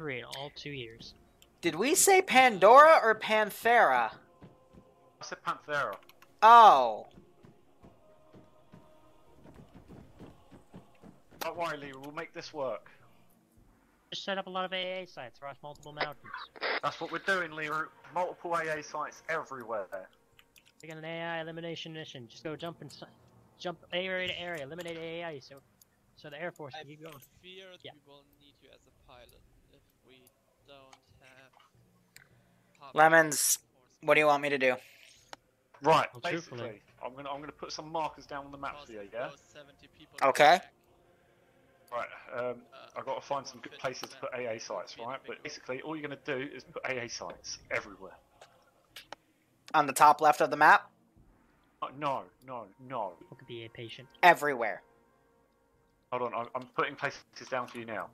three in all two years. Did we say Pandora or Panthera? I said Panthera. Oh. Don't worry, Lee. We'll make this work. Just set up a lot of AA sites across multiple mountains. That's what we're doing, Liru. Multiple AA sites everywhere. We got an AI elimination mission. Just go jump and jump area to area, eliminate AI. So, so the Air Force I can keep going. fear that Yeah. we will need you as a pilot if we don't have. public Lemons. What do you want me to do? Right. Well, basically, truthfully- I'm gonna I'm gonna put some markers down on the map Because for you. Yeah. those 70 people Okay. Right. Um, I've got to find some good places to put AA sites, right? But basically, all you're gonna do is put AA sites everywhere. On the top left of the map? Uh, no, no, no. Look at the A patient. Everywhere. Hold on. I'm, I'm putting places down for you now.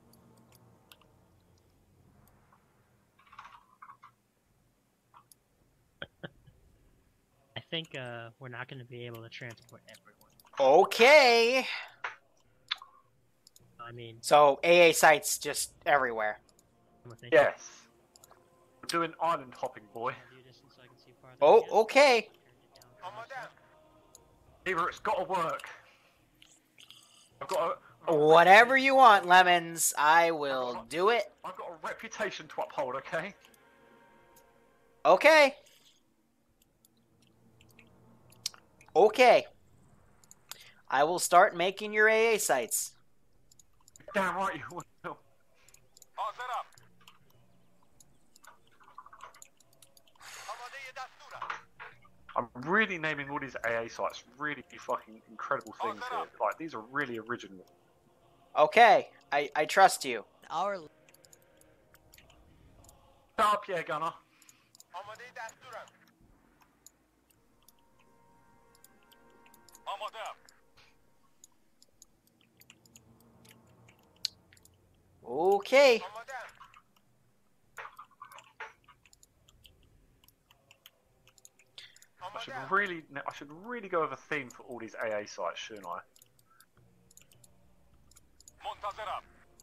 Think uh, we're not going to be able to transport everyone. Okay. I mean, So AA sites just everywhere. I'm gonna think- Yes. We're doing island hopping, boy. Can I do this so I can see farther Oh, okay. Turn it down for this Either it's got to work. I've got a, Whatever you want, Lemons. I will do it. I've got a reputation to uphold. Okay. Okay. Okay. I will start making your AA sites. Damn right you will. I'm really naming all these AA sites really fucking incredible things here. Like these are really original. Okay. I, I trust you. Our Shut up, yeah, Gunner. Okay. I should really, I should really go with a theme for all these AA sites, shouldn't I?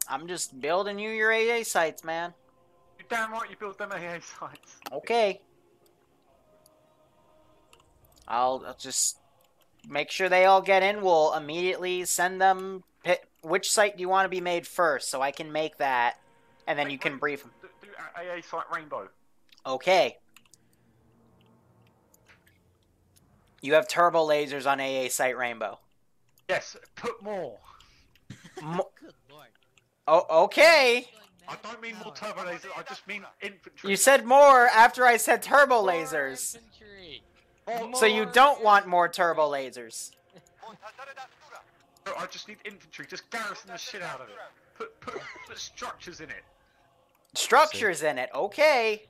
I'm just building you your AA sites, man. You're damn right you build them AA sites. Okay. I'll, I'll just make sure they all get in. We'll immediately send them. Which site do you want to be made first, so I can make that, and then you can brief them. Do, do AA site Rainbow. Okay. You have turbo lasers on AA Site Rainbow. Yes, put more. Mo- good lord. oh, okay. I don't mean more turbo lasers, I just mean infantry. You said more after I said turbo More lasers. infantry. More- So you don't want more turbo lasers. No, I just need infantry. Just garrison the shit out of it. Put put, put structures in it. Structures in it. Okay.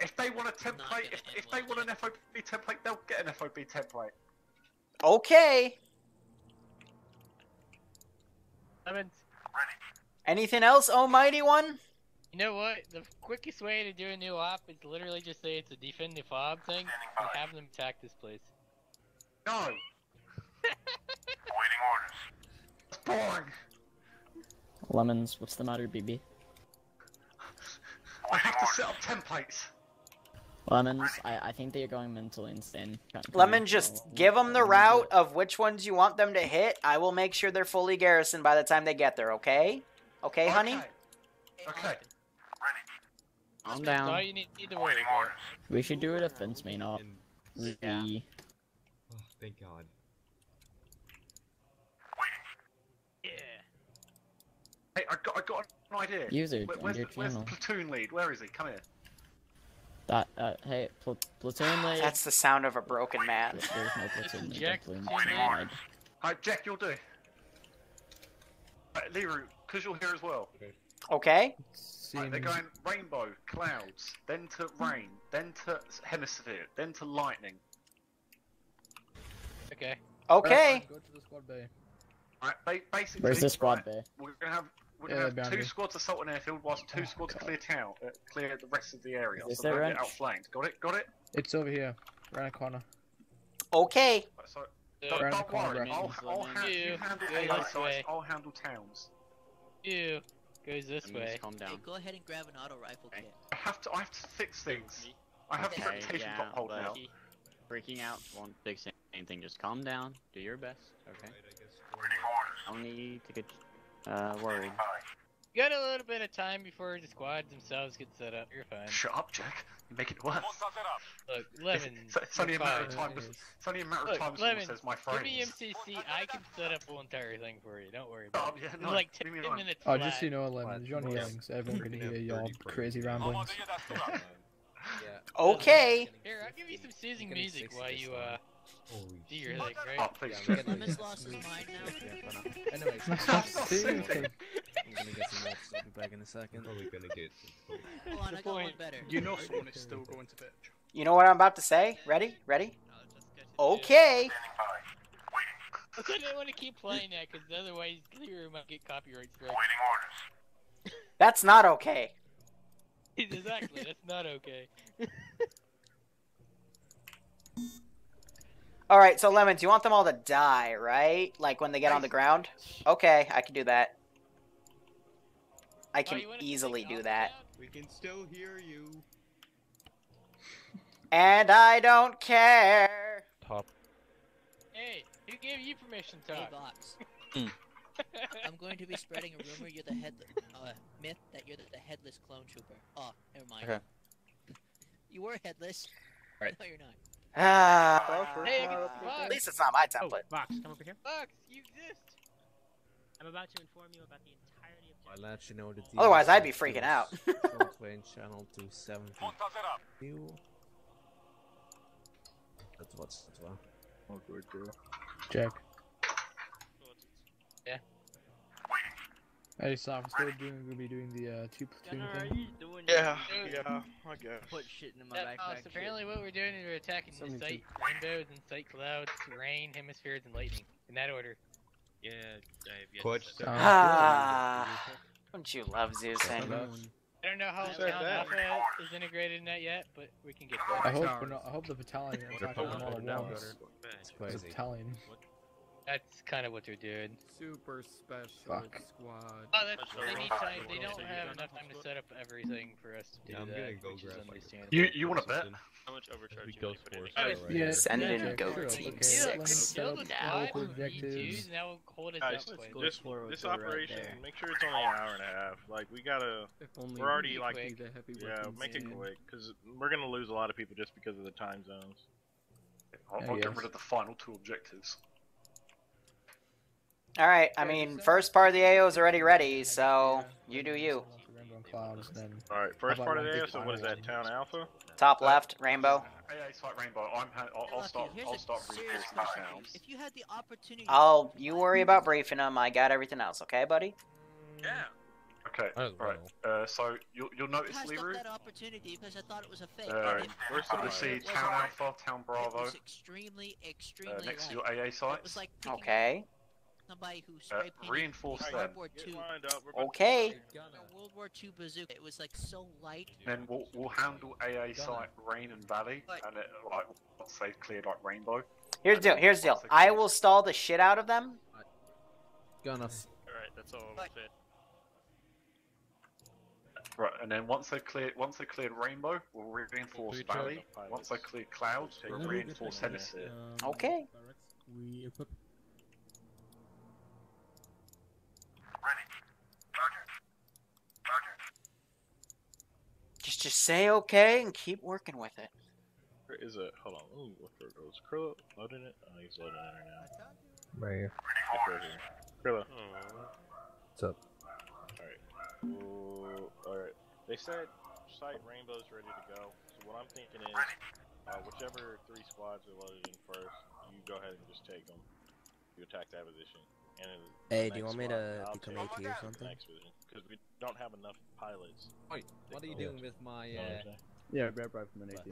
If they want a template, if, if they want an FOB template, they'll get an FOB template. Okay. Lemons, Anything else, Almighty One? You know what? The quickest way to do a new op is literally just say it's a defend the fob thing and have them attack this place. No. It's boring. Lemons, what's the matter, BB? I have to set up templates. Lemons, I, I think that you're going mentally insane. Can- can Lemon, just give them the let me do route of which ones you want them to hit. I will make sure they're fully garrisoned by the time they get there, okay? Okay, honey? Okay. Calm That's all down. you need, need to worry about. We should do a defense main up. In- Yeah. Oh, thank God. yeah. Hey, I got I got an idea. User, Where- where's, your the, where's the platoon lead? Where is he? Come here. That, uh, hey, pl- platoon lead. That's the sound of a broken man. Th- There's no platoon lead. Jack- platoon lead. Alright, Jack, you'll do. Right, Liru, because you're here as well. Okay? Right, they're going rainbow, clouds, then to rain, then to hemisphere, then to lightning. Okay. Okay. Go to the squad bay. Right, ba- basically. Where's the squad right, bay? We're gonna have we're gonna have behind two squads assault an airfield, whilst two squads clear town, uh, clear the rest of the area, Is so there they don't get outflanked. Got it? Got it? It's over here, right in the corner. Okay. Right, so So, don't, don't corner, worry. I'll, I'll, hand, you You, handle go AI this. I'll handle towns. you Goes this Let me way. just calm Hey, down. go ahead and grab an auto rifle Okay. kit. I have to. I have to fix things. I have Okay, a reputation yeah, to uphold now. Freaking out won't fix anything. Just calm down. Do your best. Okay. No need to get uh, worried. You got a little bit of time before the squads themselves get set up. You're fine. Shut up, Jack. You're making it worse. Look, It's, Levin. it's, it's only a matter of time. bef- It's only a matter of Look, time before Levin, says my Give me MCC. I can set up the whole entire thing for you. Don't worry Oh, about it. yeah, no. like 10 me alone. minutes Oh, flat. just so you know, Lemon, John Yeah. Yellings, so everyone can hear have y'all crazy frames. ramblings. yeah. Okay. Here, I'll give you some soothing music while you uh Holy do your shit. thing, Oh, please. Yeah, I'm Jack. Lemons lost his mind now. Uh, Anyways, That's I'm gonna get some notes. I'll be back in a second. probably gonna get some Hold on, I got one better. You know someone is still going to bed. You know what I'm about to say? Ready? Ready? Okay. I didn't want to keep playing that because otherwise Clear might get copyright strike. That's not okay. exactly, that's not okay. All right, so lemons, you want them all to die, right? Like when they get on the ground? Okay, I can do that. I Oh, can you wanna easily do that. We can still hear you. And I don't care. Top. Hey, who gave you permission to Hey, talk? Vox. Hmm. I'm going to be spreading a rumor you're the head uh, myth that you're the, the headless clone trooper. Oh, never mind. Okay. You were headless. Right. No, you're not. Ah. Hey, At least it's not my Oh, template. Vox, come over here. Fox, you exist. I'm about to inform you about the entirety of. I'll let you know the Otherwise, I'd be of freaking this out. short range channel to 70. You. That's what's as well. Jack. Hey, Soft, instead of doing, we'll be doing the uh, two platoon thing. Yeah, Dude. yeah, I guess. Put shit in That, uh, so apparently what we're doing is we're attacking the Seventy-two. site rainbows and site clouds, rain, hemispheres, and lightning. In that order. Yeah, I have Clutch. Sounds Ah. Don't you love Zeus? and- Enough. I don't know how Said Alpha is integrated in that yet, but we can get there. I hope we're not, I hope the battalion is attacking them all at once. It's The crazy. battalion. That's kind of what they're doing. Super special Fuck. squad. Oh, that's, they need time. They don't have enough time to set up everything for us to do Yeah, I'm that, gonna go which is grab like understandable. You you want to bet? How much overcharge We you go want to put in force. it? Right? Yeah, Send yeah, in Jack, goat sure, team okay, six. let me set Kill up the the squad local with objectives. V2s, and that will hold us Guys, up. quite a this this operation, make sure it's only an hour and a half. Like we gotta, If only we're already like, quick. the heavy yeah, make it quick because we're gonna lose a lot of people just because of the time zones. I'll, I I'll get rid of the final two objectives. All right. I mean, first part of the AO is already ready, so you do you. Clouds, then All right, first part of one the AO. So what is that? Town Alpha. Top left, rainbow. AA Site Rainbow. I'm. Ha- I'll, I'll Lucky, start. here's I'll a start serious reinforcing question. towns. If you had the opportunity, I'll. You worry about briefing them. I got everything else. Okay, buddy. Yeah. Okay. As Right. Uh, so you'll you'll notice passed up Liru. that opportunity because I thought it was a fake. Uh, and if where's I the You'll see Town Alpha, Town It Bravo, was extremely, extremely uh, next to your AA sites. like picking up Okay. Somebody who Uh, spray painted reinforce a them. World War II, lined up. We're about to- Okay. a World War II bazooka. It was like so light. Then we'll, we'll handle AA site Rain and Valley, Right. and it, like once they've cleared like Rainbow. Here's the deal. Here's the deal. I will stall the shit out of them. Gonna. All right, that's all Right. fit. Right, and then once they've cleared once they cleared Rainbow, we'll reinforce Good Valley. Once they clear Clouds, Take we'll it. reinforce Hemisphere. Okay. We equip. Just just say okay and keep working with it. Where is it? Hold on. Ooh, look where it goes. Krilla loading it. Oh, he's loading it right now. Right here. Look right here. Krilla. What's up? Alright. Alright. They said site rainbow's ready to go. So what I'm thinking is, uh, whichever three squads are loaded in first, you go ahead and just take them. You attack that position. And Hey, do you want me to become take AT or something? Because we don't have enough pilots. Wait, what are you doing with my? You know what I'm Uh, yeah, grab right from an AT.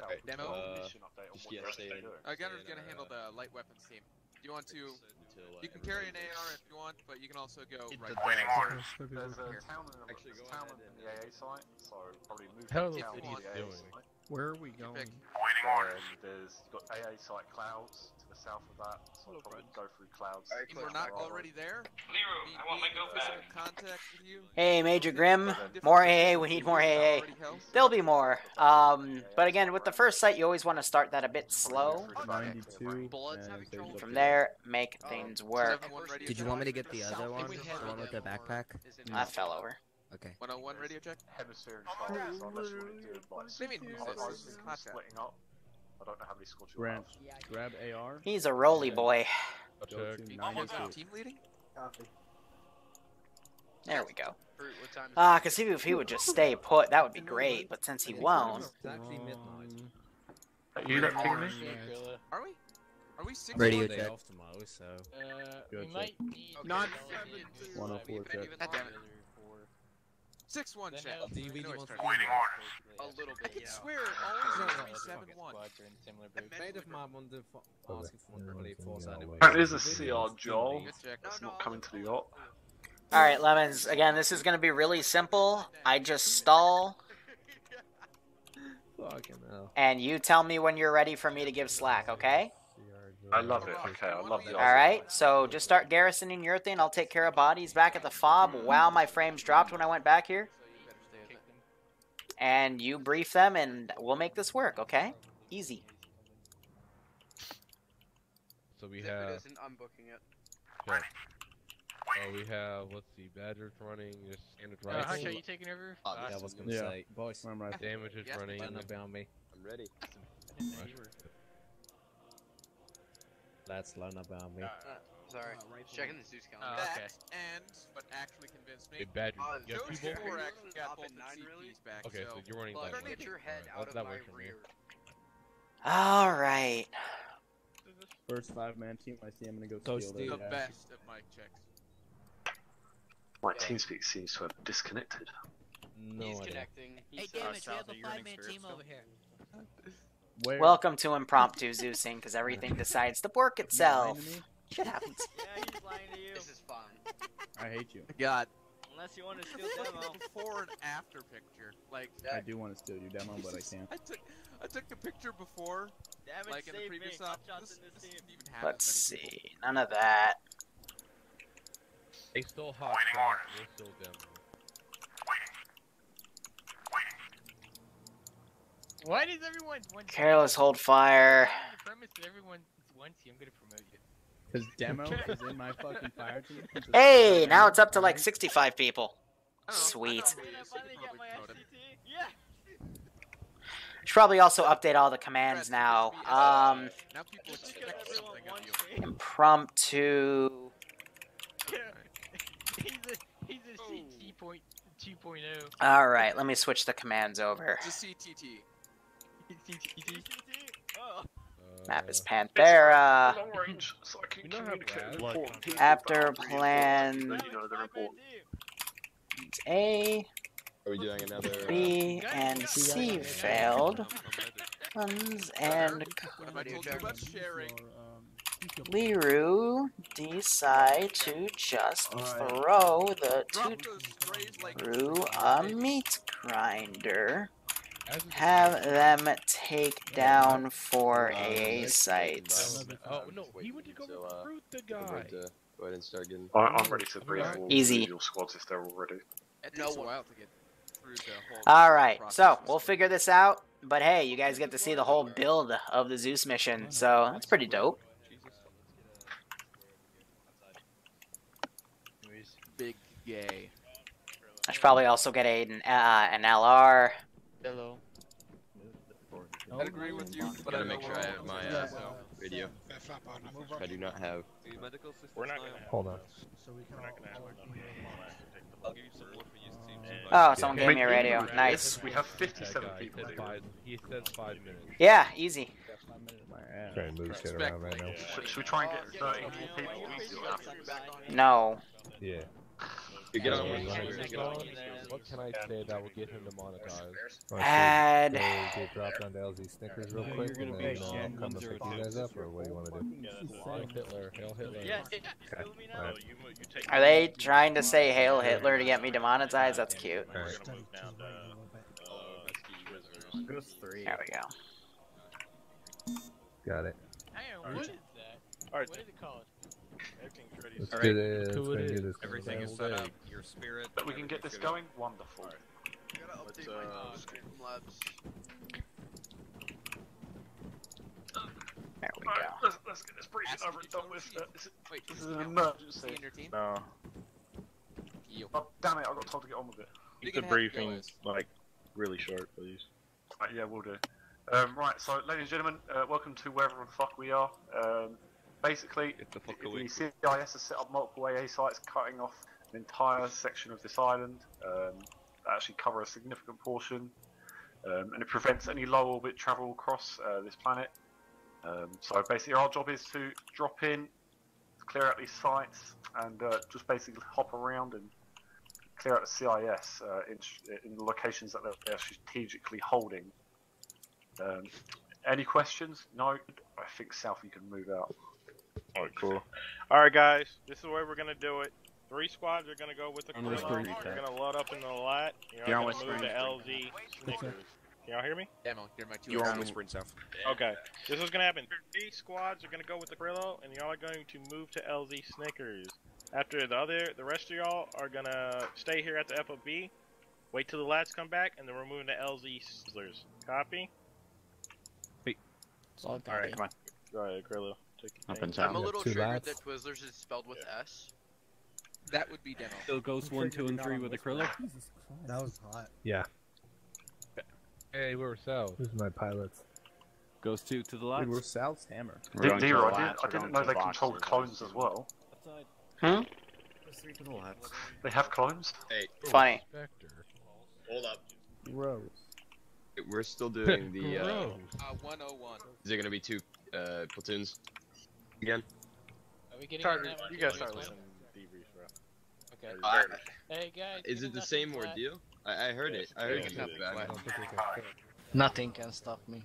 Okay, Demo? uh, Mission update on just what yeah, they're stay actually in. doing. Our gunner's Yeah, gonna handle uh, the light weapons team. Do you want to? until, uh, You can carry an everybody AR if you want, but you can also go right the there. doors. There's a town in, Actually, town in the AA site, so probably move Hell the of a town to the AA Doing. Site. Where are we going? Then there's you've got AA site clouds to the south of that. So I'll probably go through clouds. If we're not already there, Liru, I want to physical contact with you. Hey, Major Grim, more AA. We need more AA. There'll be more. Um, but again, with the first site, you always want to start that a bit slow. 92. From there, make things work. Did you want me to get the other one? The one with the backpack? I fell over. Okay. 101 radio check. Hemisphere and Charles, so unless you want to do like Maybe who's I- I this? was Who's thinking contact? splitting up. I don't know how many squads you Grant, have. grab AR. He's a roly boy. Go to Oh, 92. team leading? There we go. Ah, cause if he- if he would just stay put, that would be great. But since he won't, It's actually midnight. Are you that ping me? Are we? Are we six? Radio one? Check. off tomorrow, so. Uh, we check. might need. Not- to- 104 check. God damn it. Six one Then check. hell, Do you I really know it's want to starting. do A little bit. I can swear it always three seven one. Made of my one to fo- asking for one really force anyway. That is a CR Joel. Good check. That's not coming to the yacht. all right, lemons. Again, this is gonna be really simple. I just stall, Fucking hell. and you tell me when you're ready for me to give slack. Okay? I love it. Okay, I love the. All right. So just start garrisoning your thing. I'll take care of bodies back at the fob. Wow, my frames dropped when I went back here. So you better stay with it. And you brief them, and we'll make this work. Okay? Easy. So we have. I'm booking it. Check. Oh, we have. Let's see. Badgers running. Just standard Uh, rifle. Hush, are you taking over? Oh, yeah, I was gonna Yeah. say, boys, I'm right. Damage is Yes, running. line up behind me. I'm ready. Let's line up behind me. Uh, uh, sorry. Uh, Checking the Zeus Oh, okay. That and what actually convinced me. Hey, Badger. Uh, you got those two bolts? four actually got both the CPs back. Okay, so you're running but that way. get your head Alright, out that of my works for me. rear. All right. First five man team I see, I'm gonna go Coach steal The their best at mic checks. My TeamSpeak seems to have disconnected. No idea. Hey, damage, we have a five-man team over here. Where? Welcome to impromptu Zeusing, because everything decides to work itself. to me? Shit happens. Yeah, he's lying to you. This is fun. I hate you. God. Unless you want to steal demo. Before and after picture. Like I do want to steal your demo, but I can't. I took I took the picture before, Damage like in the previous me. op. This, in this this team. even Let's to many people. see. None of that. They still hot shot. We're still demo. Why does everyone want Careless hold fire. The premise that everyone wants you. I'm gonna promote you. Because demo is in my fucking fire team. Hey, now it's up to like 65 people. I don't know, I Sweet. don't Did believe I you finally can get probably my promote it. SCT? Yeah. Should probably also update all the commands now. Um, Now people Just 'cause expect everyone something of wants you. me. impromptu. he's a he's a CT point two point oh. All right, let me switch the commands over. Just CTT. CT. Oh. Map is Uh, Panthera. Long range, so I can We don't have communicate with Brad. important people. After that plan- important, You know, they're important. A, Are we doing another? B, and C failed. Ones and What have I told you about sharing? Liru decide to just throw the two Drop those sprays like through a meat grinder. As is the Have them take down four AA sites. Oh no, he went to go So, uh, recruit the guy. to go ahead and start getting. I, I'm ready to brief all Easy. individual squads if they're all ready. It takes to get through the whole. All right, so we'll figure this out. But hey, you guys get to see the whole build of the Zeus mission, so that's pretty dope. Big gay. I should probably also get a, an, uh, an LR. Hello. I'd agree with you, but I Gotta know make sure I have my using uh, it, radio. I do not have. We're not gonna. Hold on. We're not gonna have. I'll give you some more for use team. Oh, someone gave me a radio. Nice. We have 57 guy, he people said here. five. He says five minutes. Yeah, easy. Trying to move shit around right now. Should, should we try and get 30 people? We see what happens. No. Yeah. You get on Yeah, one. you wanna you get get on on? What can I say that will get him demonetized? Add. Get dropped down to LZ Snickers real quick, and then uh, I'll come and pick you guys up, or what do you want to do? Hail Hitler! Hail Hitler! Yeah, Okay. kill me now. Alright. Are they trying to say Hail Hitler to get me demonetized? That's cute. There we go. Got it. Damn, what is that? Alright. What is it called? Everything's ready. Let's so- do this. Let's go do this. Everything is set up. Your spirit. But we can get this going. Wonderful. Let's, uh, There we Alright, go. let's, let's get this briefing over and done with. Uh, this, Wait, this is an emergency. your team? no. Oh, damn it, I got told to get on with it. Keep the briefing like really short, please. Right, yeah, we'll do. Um, right, so, ladies and gentlemen, uh, welcome to wherever the fuck we are. Um, basically, the, the CIS has set up multiple AA sites, cutting off an entire section of this island. Um, that actually cover a significant portion, um, and it prevents any low orbit travel across uh, this planet. Um, so basically, our job is to drop in, clear out these sites, and uh, just basically hop around and clear out the CIS uh, in, in the locations that they're, they're strategically holding. Um, any questions? No. I think South you can move out. Alright, cool. Alright, guys, this is the way we're gonna do it. Three squads are gonna go with the I'm crew. whispering. They're gonna load up in the lot. You're You're gonna move to LZ Snickers. Can y'all hear me? Demo, you're my two. You're on whispering south. Okay. This is gonna happen. Three squads are gonna go with the Grillo, and y'all are going to move to LZ Snickers. After the other, the rest of y'all are gonna stay here at the FOB. Wait till the lads come back, and then we're moving to LZ Sizzlers. Copy? Solid All right, come on. Go ahead, Grillo. Take your Up thing. and I'm a little two triggered lads. that Twizzlers is spelled with S. That would be demo. So Ghost 1, 2, and 3 with acrylic? Krilla? That was hot. Yeah. Hey, we're south. Who's my pilots? Ghost 2 to the left. We're South's hammer. We're going to Zero, I didn't, I didn't know they the controlled clones as well. Hmm? Three to. They have clones? Hey, Funny. Spectre. hold up. Rose. We're still doing the. Uh, Uh, 101. is it gonna be two uh, platoons again? Are we getting Carter, on that you too, guys start listening to debrief, bro. Okay. Uh, Hey guys. is it the same flat. ordeal? I, I heard it. I heard you. Yeah, I don't think we can. Nothing can stop me.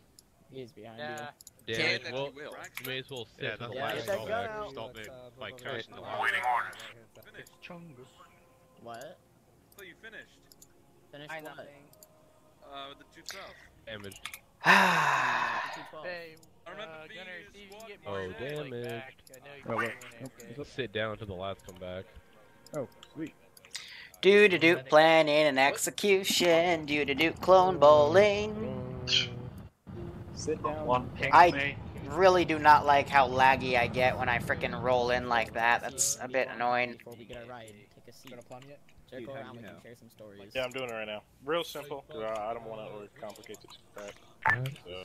He's behind Yeah. Damn Can it, well, you will. you may as well Yeah, sit that's the why last I stall got back. out. Stop it by above crashing the the line. line. Right-hand side. What? So you finished. Finish I what? nothing. Uh, with the 212. Damage. Hey, uh, Gunner, being see if you get Oh, more like, damage. back. I know you Oh, wait. do it, Let's sit down until the last come back. Oh, sweet. Do to do planning and execution. Do to do clone bowling. Sit down. One ping I- me. Really do not like how laggy I get when I freaking roll in like that. That's a bit annoying. Before we get a ride, take a seat. Got a plan yet? Check Dude, around, we you can share some stories. Yeah, I'm doing it right now. Real simple. 'cause I, I don't want to overcomplicate this crap. So,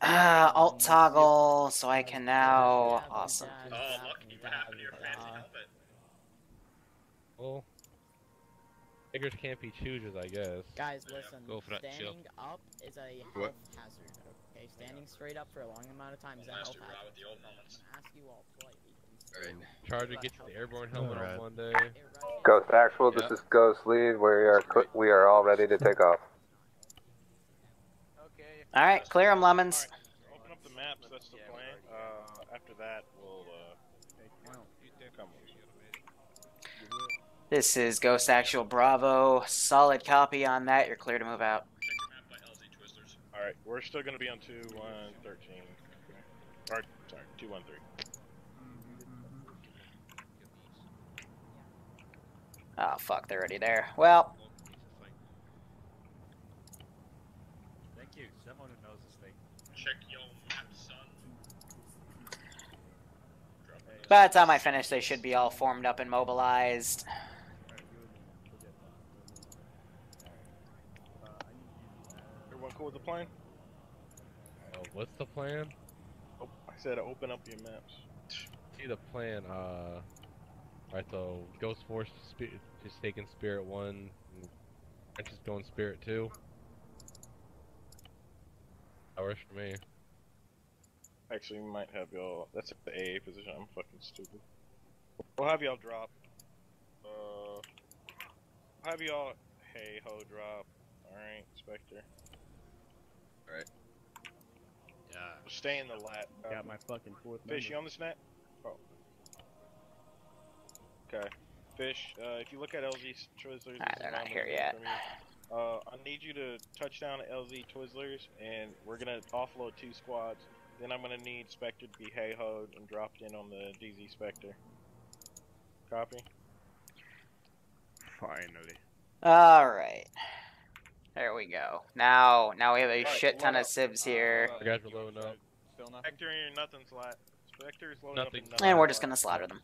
Uh, alt toggle, so I can now. Awesome. Oh, lucky. What happened to your fancy helmet? Well, beggars can't be choosers, I guess. Guys, listen. Go for that, chill. standing up is a health What? hazard. Okay, standing straight up for a long amount of time is a health Master Rod hazard. with the old helmets. Ask you all politely. Alright. Charger gets the airborne helmet Alright. on Monday. Ghost Actual, this is Ghost Lead. We are we are all ready to take off. Okay. All right, clear them, lemons. Alright, open up the maps. That's the plan. Uh, after that, we'll uh, come. This is Ghost Actual Bravo. Solid copy on that. You're clear to move out. Check your map by LZ Twisters. All right, we're still gonna be on two one thirteen. Or sorry, two one three. Oh fuck, they're already there. Well, Thank you. Someone who knows this thing. Check your map, son. by the time I finish, they should be all formed up and mobilized. Everyone cool with the plan? Uh, what's the plan? Oh, I said open up your maps. See the plan. Uh, right. So Ghost Force spe- is taking Spirit One. and French is going Spirit Two. That works for me. Actually, we might have y'all. That's at the AA position. I'm fucking stupid. We'll have y'all drop. Uh, we'll have y'all HALO drop. All right, Spectre. All right. Yeah. Stay in the lat. Got my fucking fourth Fish, you on this net? Okay. Fish, uh, if you look at LZ Twizzlers, Ah, they're not here yet. Uh, I need you to touch down at LZ Twizzlers, and we're gonna offload two squads. Then I'm gonna need Spectre to be HALO'd and dropped in on the DZ Spectre. Copy. Finally. All right. There we go. Now, now we have a Alright, shit ton of sibs here, The guys are loading up. Still nothing. Spectre and nothing's lat. Spectre's loaded Nothing. up and nothing. and we're just gonna slaughter them.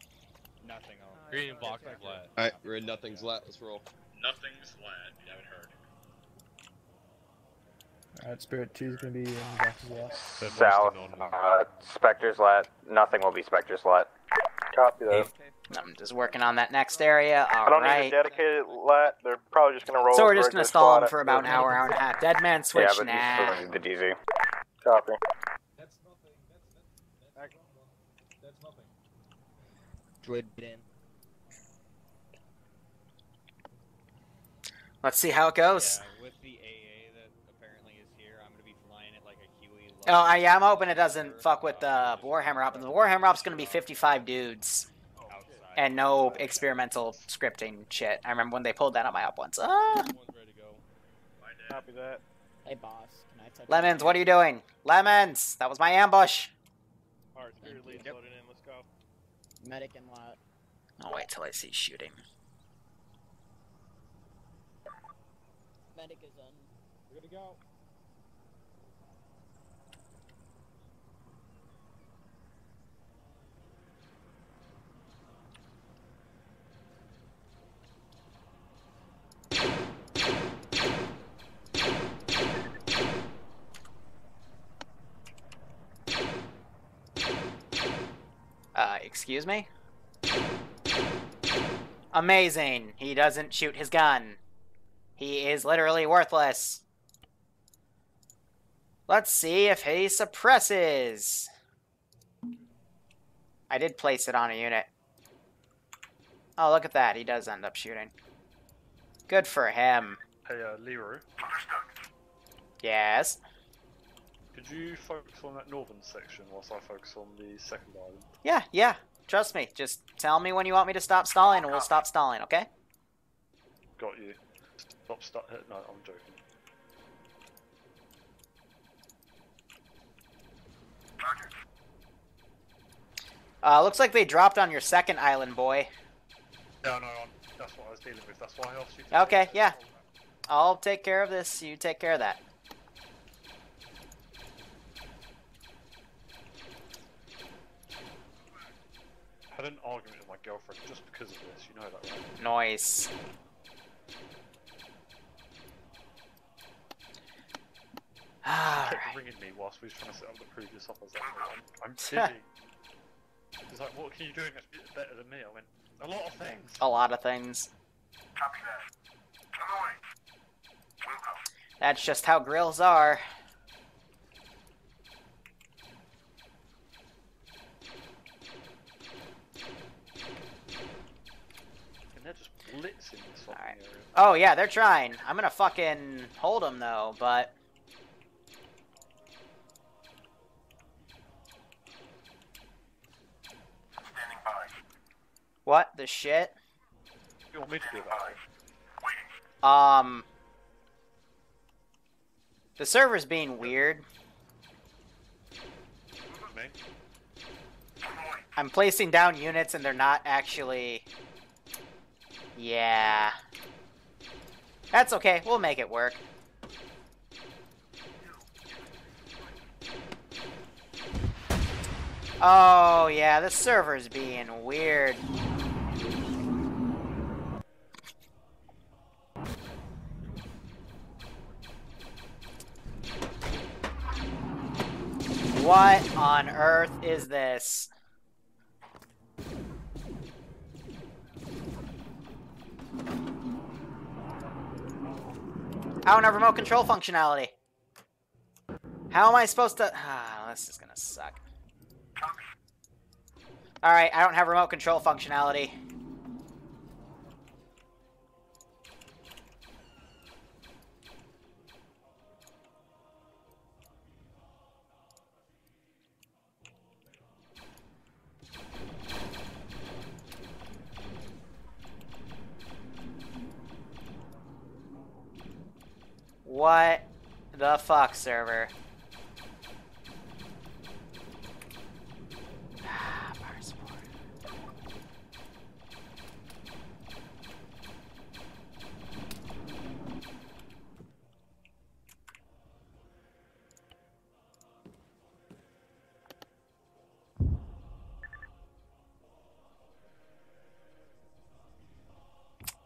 Nothing on. Green box is flat. Alright, we're in nothing's lat. Let's roll. Nothing's land. You haven't heard. Alright, Spirit 2 is gonna be in back as well. South, uh, Spectre's lat. Nothing will be Spectre's lat. Copy that. I'm just working on that next area. I don't need a dedicated lat. They're probably just gonna roll. So we're just gonna stall them for about an hour, hour and a half. Dead man switch yeah, but you nah. the DZ. Copy. Droid in. Let's see how it goes. Yeah, with the AA that apparently is here, I'm gonna be flying it like a Huey. Oh, I, yeah, I'm hoping it doesn't fuck with the Warhammer op. And the Warhammer op's gonna be 55 dudes. And no experimental scripting shit. I remember when they pulled that on my op once. Ah! Copy that. Hey, boss. Can I Lemons, what are you doing? Lemons! That was my ambush! Alright, Spirit lead's loaded in. Let's go. Medic and lot. I'll wait till I see shooting. Medic is in. We're gonna go. Uh, excuse me? Amazing. He doesn't shoot his gun. He is literally worthless. Let's see if he suppresses. I did place it on a unit. Oh, look at that. He does end up shooting. Good for him. Hey, uh, Liru, Yes. Could you focus on that northern section whilst I focus on the second island? Yeah, yeah. Trust me. Just tell me when you want me to stop stalling and we'll stop stalling, okay? Got you. Stop, stop. No, I'm joking. Uh, looks like they dropped on your second island, boy. No, no, I'm, that's what I was dealing with. That's why I asked you. To Okay, yeah. I'll take care of this. You take care of that. Had an argument with my girlfriend just because of this. You know that, right? Noise. He kept ringing me whilst we was trying to set up the previous office. I was like, I'm, I'm busy. He's like, what can you do that's better than me? I went, a lot of things. A lot of things. That's just how grills are. They're just blitzing this fucking area. Oh yeah, they're trying. I'm gonna fucking hold them though, but what the shit? You want me to do that? Um, the server's being weird. I'm placing down units and they're not actually. Yeah. That's okay. We'll make it work. Oh, yeah, the server's being weird. What on earth is this? I don't have remote control functionality. How am I supposed to... Ah, this is gonna suck. Alright, I don't have remote control functionality. What the fuck, server?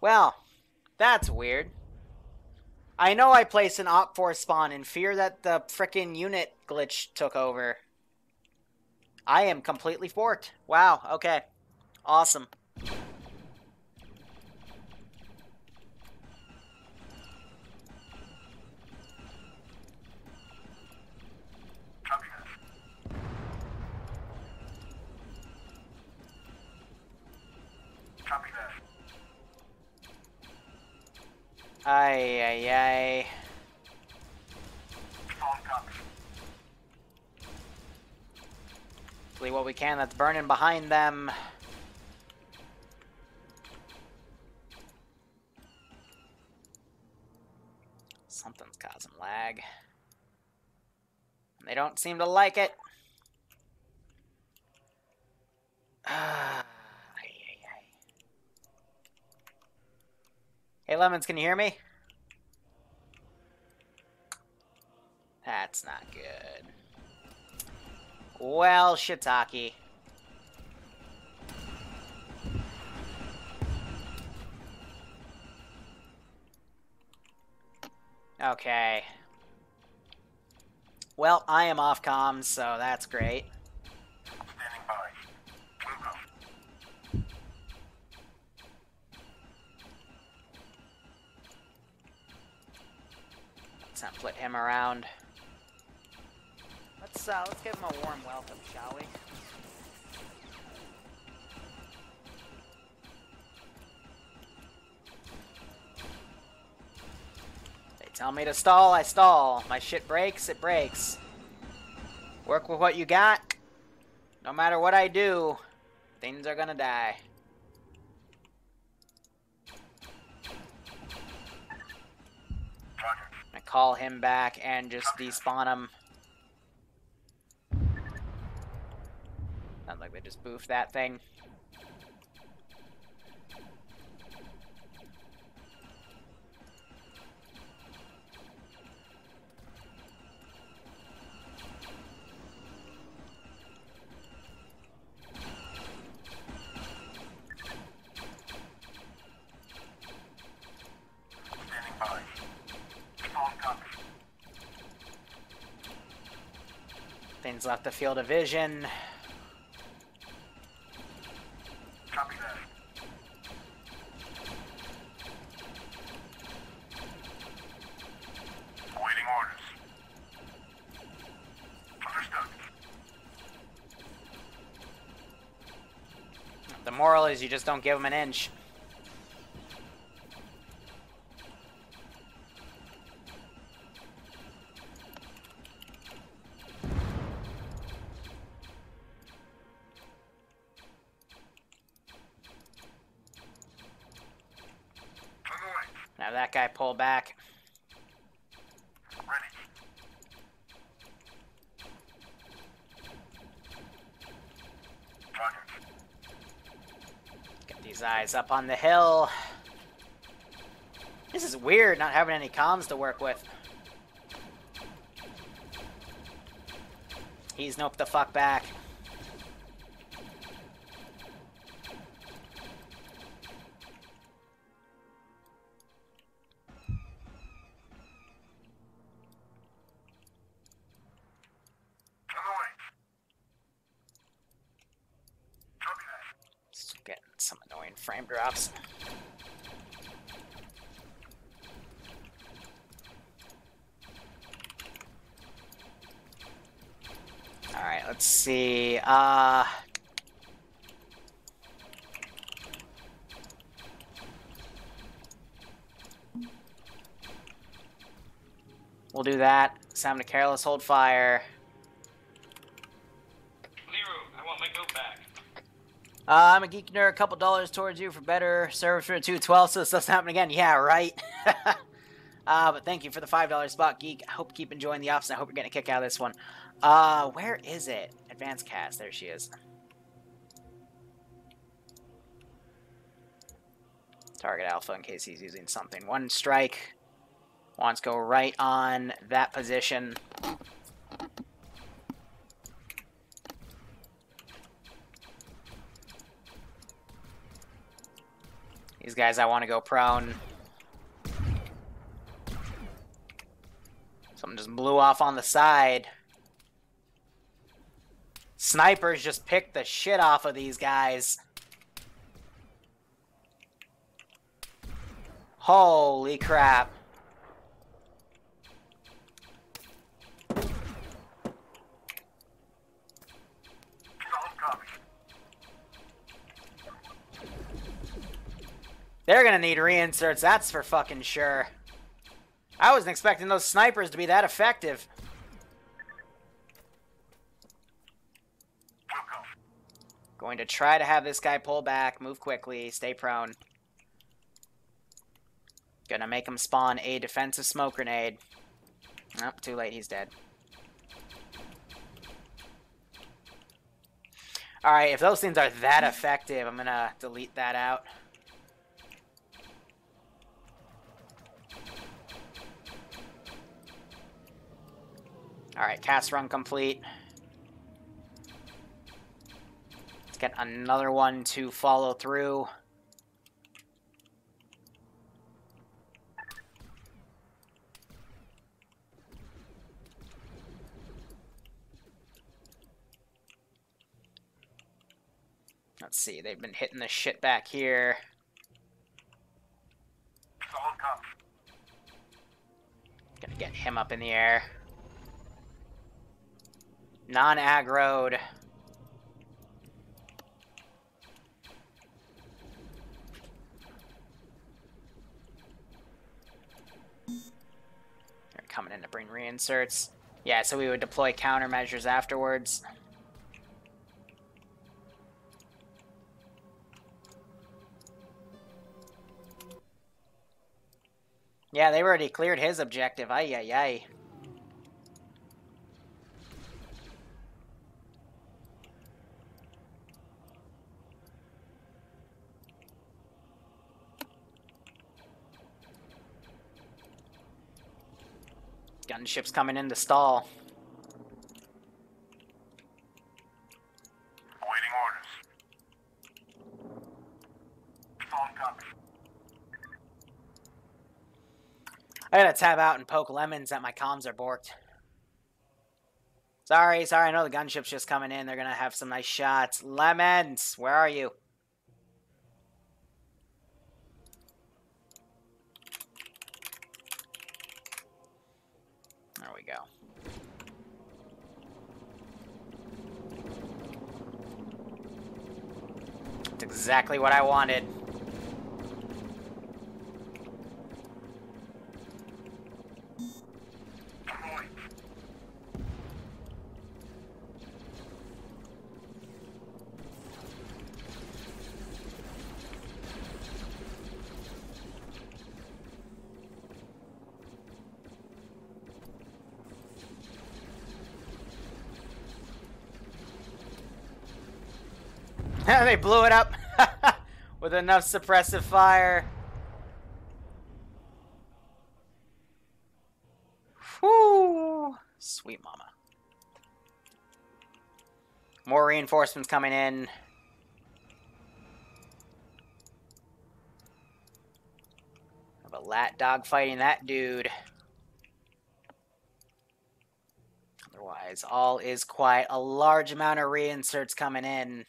Well, that's weird. I know I placed an OPFOR spawn in fear that the frickin' unit glitch took over. I am completely forked. Wow, okay. Awesome. Ay, ay, ay. Flee what we can that's burning behind them. Something's causing lag. They don't seem to like it. Ah, ay, ay, ay. Hey, Lemons, can you hear me? That's not good. Well, shiitake. Okay. Well, I am off comms, so that's great. Let's not flip him around. Let's uh, let's give him a warm welcome, shall we? They tell me to stall, I stall. My shit breaks, it breaks. Work with what you got. No matter what I do, things are gonna die. Call him back and just despawn him. Sounds like they just boofed that thing. Field of vision. Awaiting orders. Understood. The moral is you just don't give them an inch. Up on the hill. This is weird not having any comms to work with. He's nope the fuck back. Sam to careless hold fire. I want my goat back. Uh, I'm a geek nerd. A couple dollars towards you for better service for the 212 so this doesn't happen again. Yeah, right. Uh, but thank you for the five dollars spot, geek. I hope you keep enjoying the and I hope you're getting a kick out of this one. Uh, where is it? Advanced CAS. There she is. Target alpha in case he's using something. One strike. Wants go right on that position. These guys, I want to go prone. Something just blew off on the side. Snipers just picked the shit off of these guys. Holy crap. They're gonna need reinserts, that's for fucking sure. I wasn't expecting those snipers to be that effective. Going to try to have this guy pull back, move quickly, stay prone. Gonna make him spawn a defensive smoke grenade. Nope, too late, he's dead. Alright, if those things are that effective, I'm gonna delete that out. Alright, CAS run complete. Let's get another one to follow through. Let's see, they've been hitting the shit back here. Gonna get him up in the air. Non-aggroed. They're coming in to bring reinserts. Yeah, so we would deploy countermeasures afterwards. Yeah, they already cleared his objective. Ay, ay, ay. Gunship's coming in to stall. Awaiting orders. Copy. I gotta tab out and poke lemons that my comms are borked. Sorry, sorry, I know the gunship's just coming in. They're gonna have some nice shots. Lemons, where are you? There we go. That's exactly what I wanted. they blew it up with enough suppressive fire. Whoo! Sweet mama. More reinforcements coming in. Have a lat dog fighting that dude. Otherwise, all is quiet. A large amount of reinserts coming in.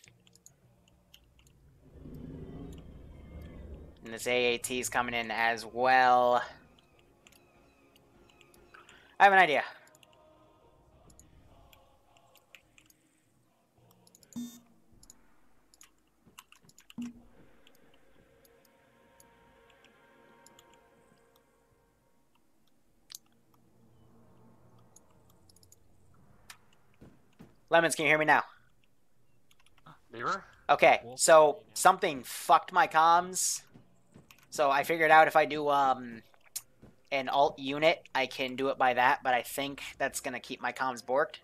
This AAT is coming in as well. I have an idea. Lemons, can you hear me now? Beaver? Okay, so something fucked my comms. So I figured out if I do um an alt unit, I can do it by that, but I think that's gonna keep my comms borked.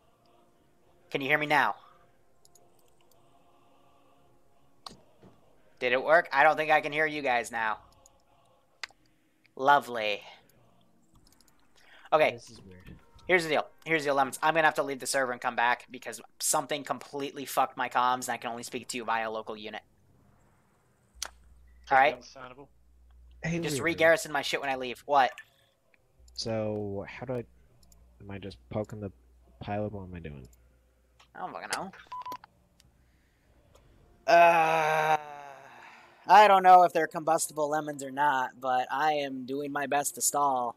Can you hear me now? Did it work? I don't think I can hear you guys now. Lovely. Okay. This is weird. Here's the deal. Here's the deal, Lemons. I'm gonna have to leave the server and come back because something completely fucked my comms, and I can only speak to you via local unit. All right. Hey, Just re-garrison my shit when I leave. What? So how do I? Am I just poking the pile pilot? What am I doing? I don't fucking know. Uh, I don't know if they're combustible lemons or not, but I am doing my best to stall.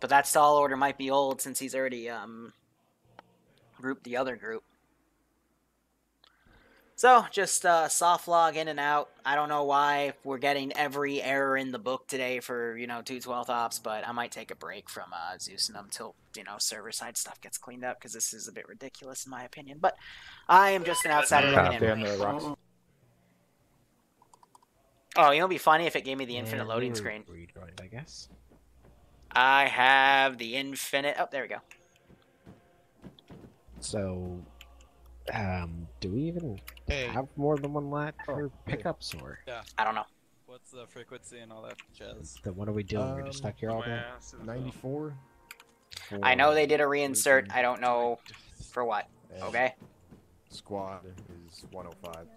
But that stall order might be old since he's already um grouped the other group. So just uh, soft log in and out. I don't know why we're getting every error in the book today for you know two twelfth ops, but I might take a break from uh, Zeus and them till you know server side stuff gets cleaned up because this is a bit ridiculous in my opinion. But I am just an outsider looking in. Oh, you know, it'd be funny if it gave me the infinite And loading screen. right, I guess. I have the infinite. Oh, there we go. So, um, do we even Hey. have more than one lat for pickups, or Yeah. I don't know. What's the frequency and all that jazz? then what are we doing? We're Um, just stuck here all day. 94. I know they did a reinsert. I don't know for what. And Okay. Squad is 105.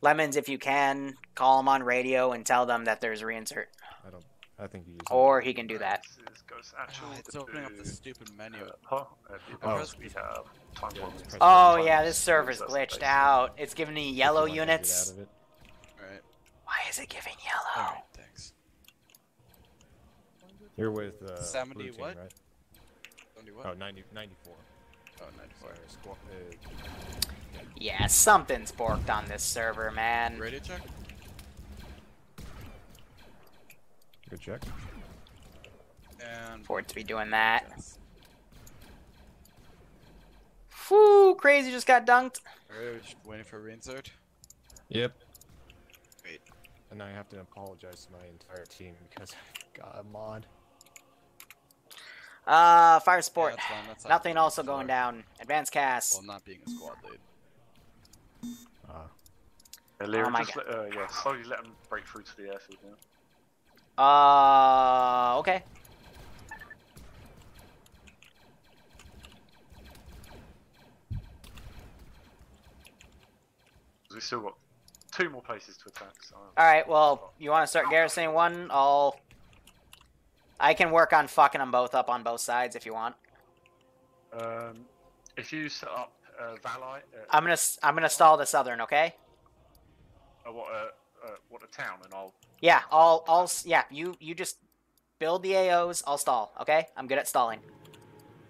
Lemons, if you can, call them on radio and tell them that there's reinsert. I don't. I think you. Or he can do that. This goes actual Ah, it's opening up the stupid menu. Huh? Oh. we have time one. Oh yeah, this server's glitched out. It's giving me yellow units. Alright. Why is it giving yellow? Alright, thanks. You're with uh, 70 blue team, what? right? 70 what? Oh, 90, 94. Oh, 94. Sorry, squad, uh, Yeah, something's borked on this server, man. Radio check? Good check. And For it to be doing that. Whew, crazy just got dunked. Alright, we're just waiting for reinsert. Yep. Wait. And I have to apologize to my entire team because I got a mod. Uh, fire sport. that's that's Nothing also before. going down. Advanced CAS. Well, not being a squad lead. Uh, Yeah, Lyra, Oh my just let, uh, yeah, slowly let them break through to the airfield now. Uh, okay. we still got two more places to attack. So. All right. Well, you want to start garrisoning one? I'll. I can work on fucking them both up on both sides if you want. Um, if you set up uh, Valai, uh, I'm gonna I'm gonna stall the southern. Okay. uh, what uh, uh, what a town, and I'll Yeah. I'll I'll yeah. You you just build the AOs. I'll stall. Okay. I'm good at stalling.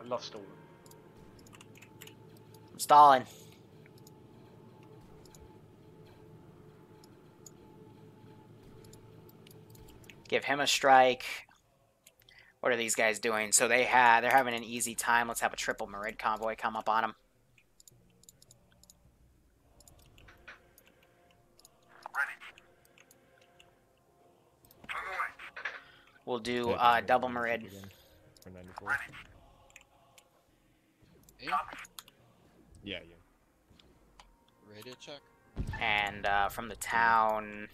I love stalling. I'm stalling. Give him a strike. What are these guys doing? So they had they're having an easy time. Let's have a triple Marid convoy come up on them. We'll do uh, double double Marid Marid. for Yeah, yeah. Radio check? And uh, from the town.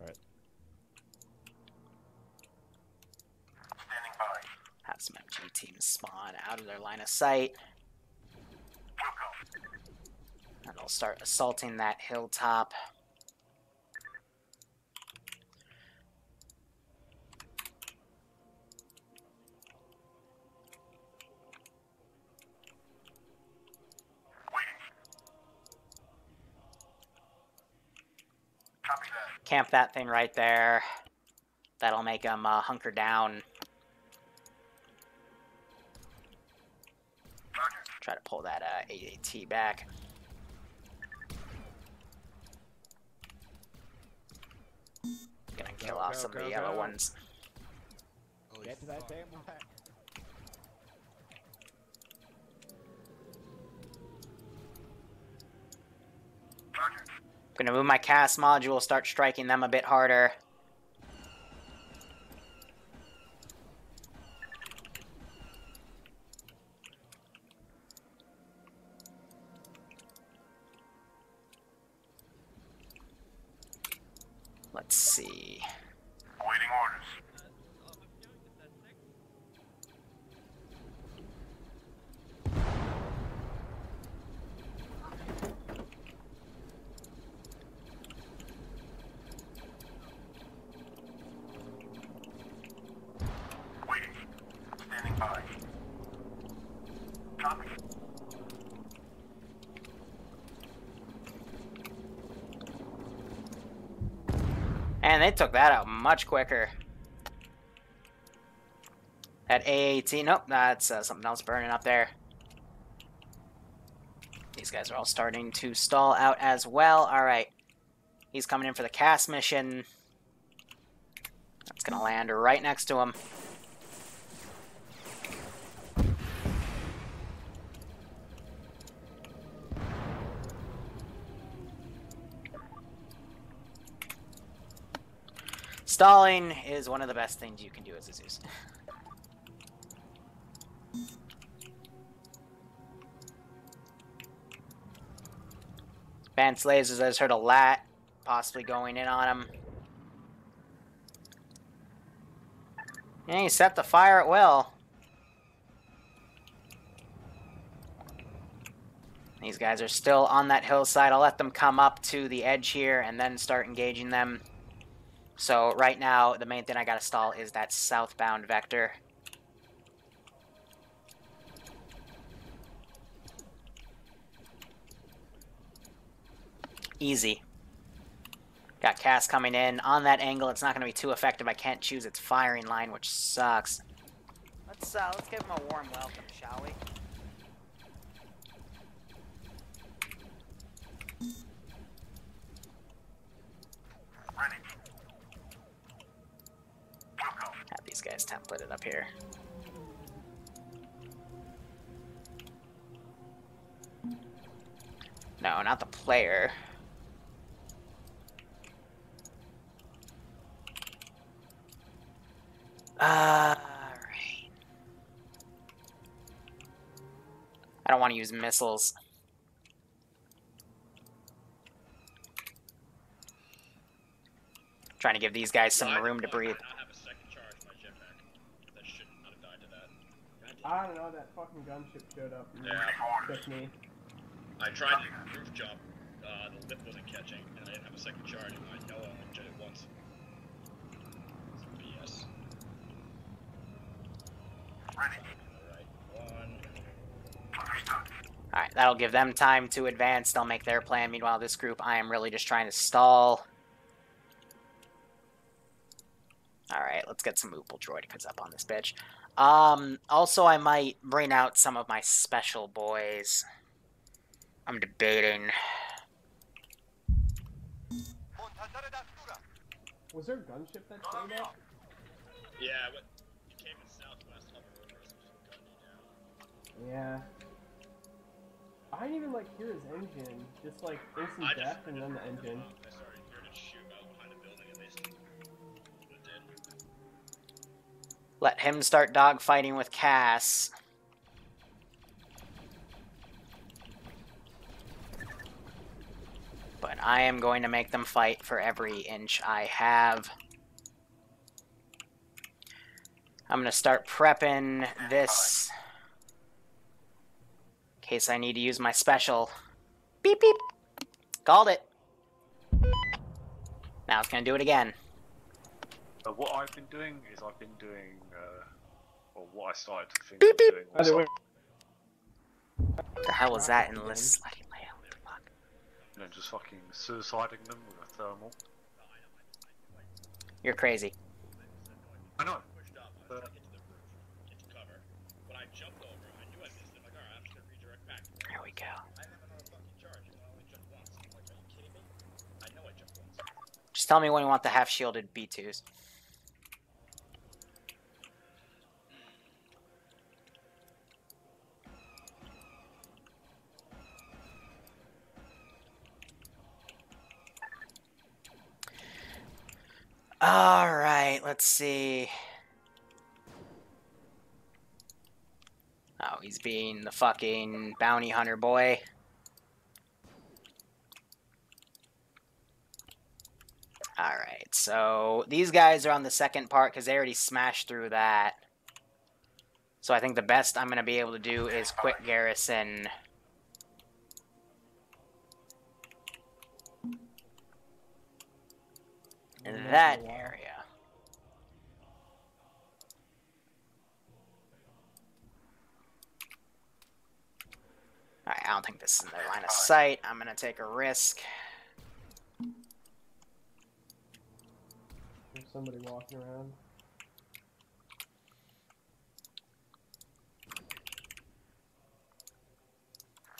Right. Have some MG teams spawn out of their line of sight. And I'll start assaulting that hilltop. Camp that thing right there. That'll make them uh, hunker down. Try to pull that uh, AAT back. Gonna kill off go, some of go, the yellow go. ones. Get to that damn lat. Gonna move my CAS module, start striking them a bit harder. Let's see. Waiting orders. Waiting. Standing by. Copy. And they took that out much quicker. At A18, nope, that's uh, something else burning up there. These guys are all starting to stall out as well. Alright. He's coming in for the CAS mission. That's gonna land right next to him. Stalling is one of the best things you can do as a Zeus. Advanced lasers, I just heard a lat possibly going in on him. Yeah, he set the fire at will. These guys are still on that hillside. I'll let them come up to the edge here and then start engaging them. So right now, the main thing I gotta stall is that southbound vector. Easy. Got CAS coming in. On that angle, it's not gonna be too effective. I can't choose its firing line, which sucks. Let's uh, let's give him a warm welcome, shall we? Ready. Have these guys templated up here. No, not the player. Ah, Alright. I don't want to use missiles. Trying to give these guys some room to breathe. I don't know, that fucking gunship showed up and Yeah. took me. I tried the roof jump, uh, the lip wasn't catching, and I didn't have a second charge, and I know I only did it once. It's BS. Ready. Alright, one. Alright, that'll give them time to advance. They'll make their plan. Meanwhile, this group, I am really just trying to stall. Alright, let's get some Oopal droidekas up on this bitch. Um, also, I might bring out some of my special boys. I'm debating. Was there a gunship that showed up? Yeah, but it came in southwest hover over, so just gunned me down. Yeah. I didn't even like hear his engine. Just like instant I just- death and then the engine. I started hearing it shoot out behind the building, at least. It did. Let him start dogfighting with CAS. But I am going to make them fight for every inch I have. I'm going to start prepping this in case I need to use my special. Beep beep. Called it. Now it's going to do it again. But what I've been doing is I've been doing, what I started to think beep, beep. of doing. The hell was that in less slave layout? Fuck. You know, just fucking suiciding them with a thermal. You're crazy. I know. But... There we go. Just tell me when you want the half-shielded B2s. B2s. Alright, let's see. Oh, he's being the fucking bounty hunter boy. Alright, so these guys are on the second part because they already smashed through that. So I think the best I'm going to be able to do is quick garrison. In mm-hmm. that area. Alright, I don't think this is in their line of sight. I'm gonna take a risk. There's somebody walking around.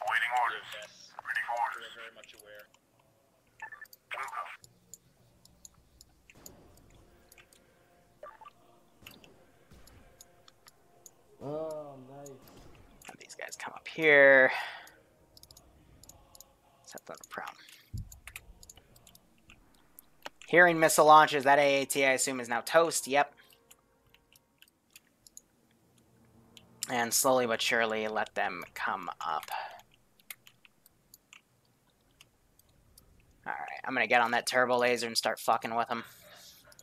Awaiting orders. Ready for orders. very much aware. Oh, nice. Have these guys come up here. That's not a problem. Hearing missile launches, that AAT I assume is now toast. Yep. And slowly but surely let them come up. Alright, I'm gonna get on that turbo laser and start fucking with them.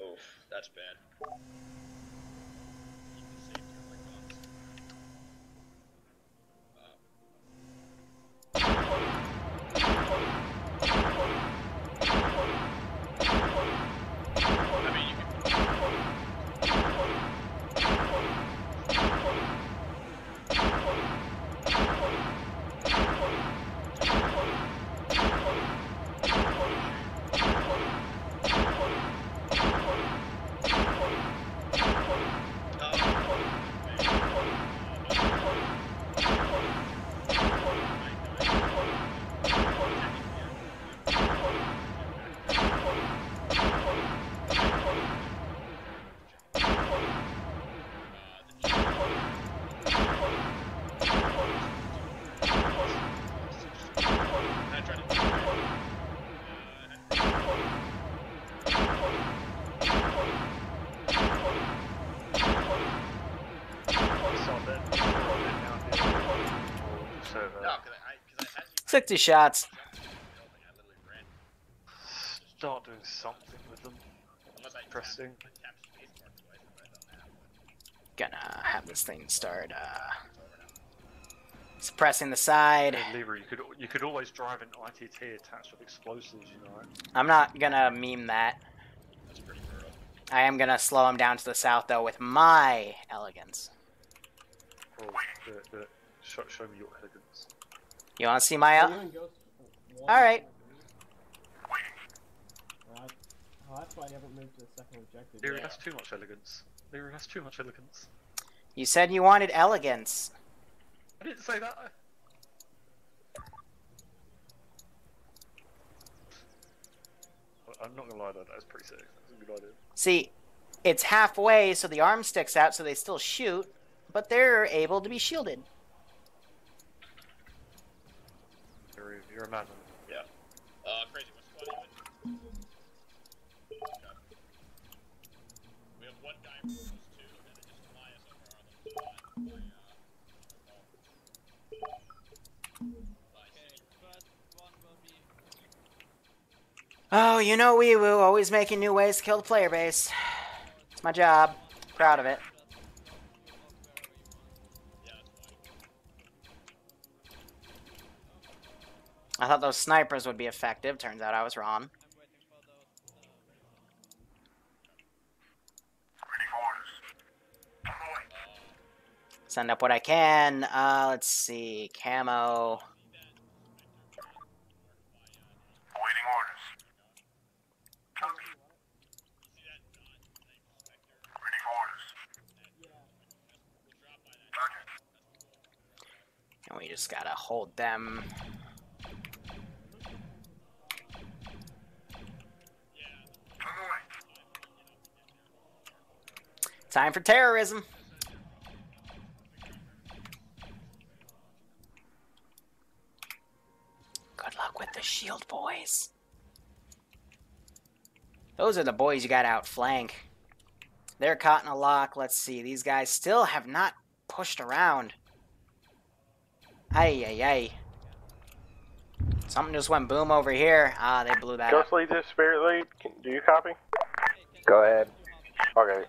Oof, that's bad. 60 shots. Start doing something with them. Pressing. tap spacebar twice, but I don't have. Gonna have this thing start uh, suppressing the side. Hey, Lever, you could you could always drive an ITT attached with explosives, you know. I'm not gonna meme that. That's pretty brutal. I am gonna slow him down to the south though with my elegance. Or the, the, show, show me your elegance. You wanna see my? Even El- Ghost one- All right. Oh, that's why I haven't moved to the second objective. Lever, yet. that's too much elegance. Lever, that's too much elegance. You said you wanted elegance. I didn't say that. I'm not gonna lie though, that was pretty sick. That's a good idea. See, it's halfway, so the arm sticks out, so they still shoot, but they're able to be shielded. You're, you're a madman. Yeah. Uh, crazy. What squad are you in? We have one guy from those two, and then just Elias over our other squad. Uh, Oh, you know Wee Woo, always making new ways to kill the player base. It's my job. Proud of it. I thought those snipers would be effective. Turns out I was wrong. Send up what I can. Uh, let's see. Camo. And we just gotta hold them. On the way. Time for terrorism. Good luck with the shield, boys. Those are the boys you got outflank. They're caught in a lock. Let's see. These guys still have not pushed around. Ay, ay, ay. Something just went boom over here. Ah, they blew that up. Ghost lead this, spirit lead. Can, do you copy? Go ahead. Okay.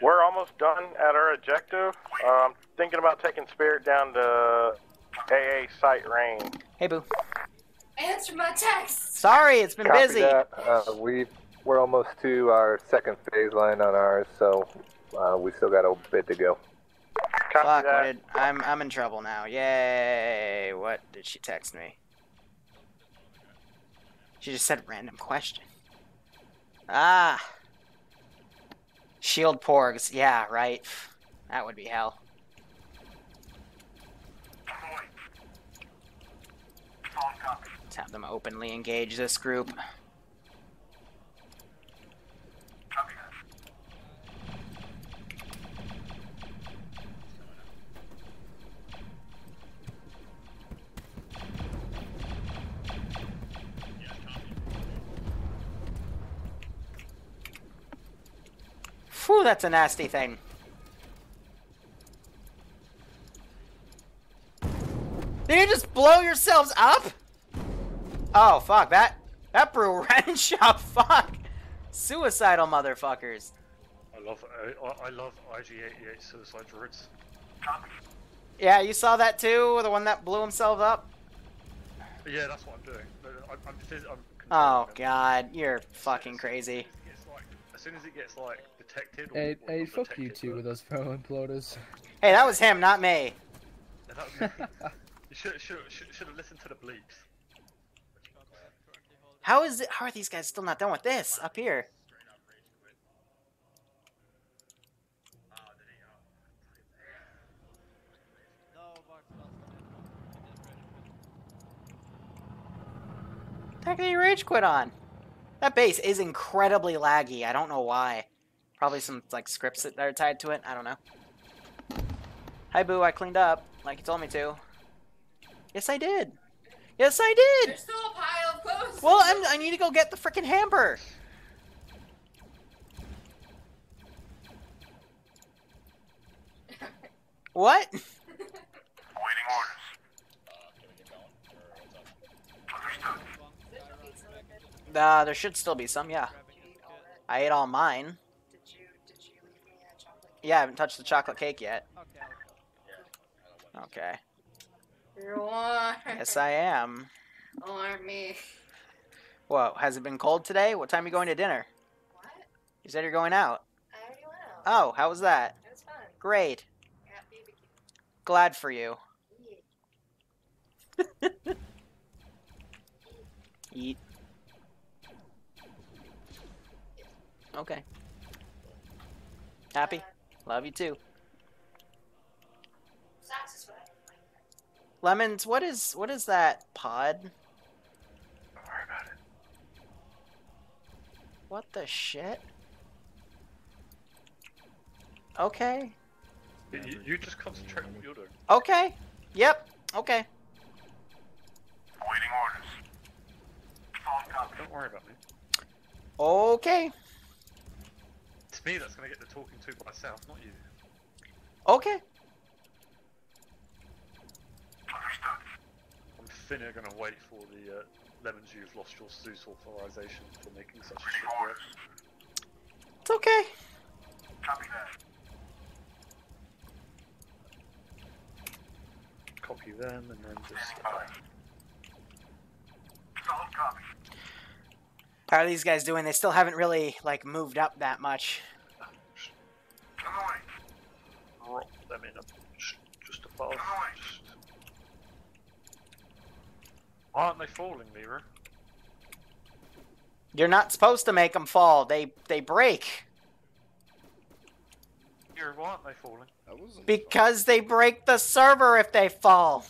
We're almost done at our objective. Um, thinking about taking spirit down to AA site range. Hey, boo. Answer my text. Sorry, it's been Copy busy. That. Uh, we we're almost to our second phase line on ours, so uh, we still got a bit to go. Fuck, what did, I'm, I'm in trouble now. Yay. What did she text me? She just said random question. Ah. Shield porgs. Yeah, right. That would be hell. Let's have them openly engage this group. Phew, that's a nasty thing. Did you just blow yourselves up? Oh, fuck, that, that brew ran and fuck. Suicidal motherfuckers. I love I, I love IG88 suicide droids. Yeah, you saw that too, the one that blew himself up? Yeah, that's what I'm doing. I'm, I'm, I'm Oh, God, you're fucking crazy. as soon as it gets like detected. Hey, or hey, not fuck you detected, two with those pro imploders. Hey, that was him, not me. but- that was- you should should should should have listened to the bleeps. How is it? How are these guys still not done with this up here? The heck did he rage quit on? That base is incredibly laggy. I don't know why. Probably some like scripts that are tied to it. I don't know. Hi, Boo. I cleaned up like you told me to. Yes, I did. Yes, I did. There's still a pile of clothes. Well, I'm, I need to go get the freaking hamper. What? Awaiting orders. Uh, there should still be some, yeah. I ate all mine. Yeah, I haven't touched the chocolate cake yet. Okay. You're warm. Yes, I am. Alarm me. Whoa, has it been cold today? What time are you going to dinner? What? You said you're going out. I already went out. Oh, how was that? It was fun. Great. Glad for you. Eat. Okay. Happy? Love you too. Socks is what I Lemons, what is what is that pod? Don't worry about it. What the shit? Okay. You, you- you just concentrate on what you're doing. Okay. Yep. Okay. Awaiting orders. Phone copy. Don't worry about me. Okay. It's me that's gonna get the talking to myself, not you. Okay. I'm finna gonna wait for the uh, lemons you've lost your Zeus authorization for making such a shit work. It's okay. Copy that. Copy them and then just. Solid copy. How are these guys doing? They still haven't really like moved up that much. On the them in a, just, just above. Just... Aren't they falling, Mira? You're not supposed to make them fall. They they break Mira, why aren't they falling? I wasn't. because they break the server if they fall.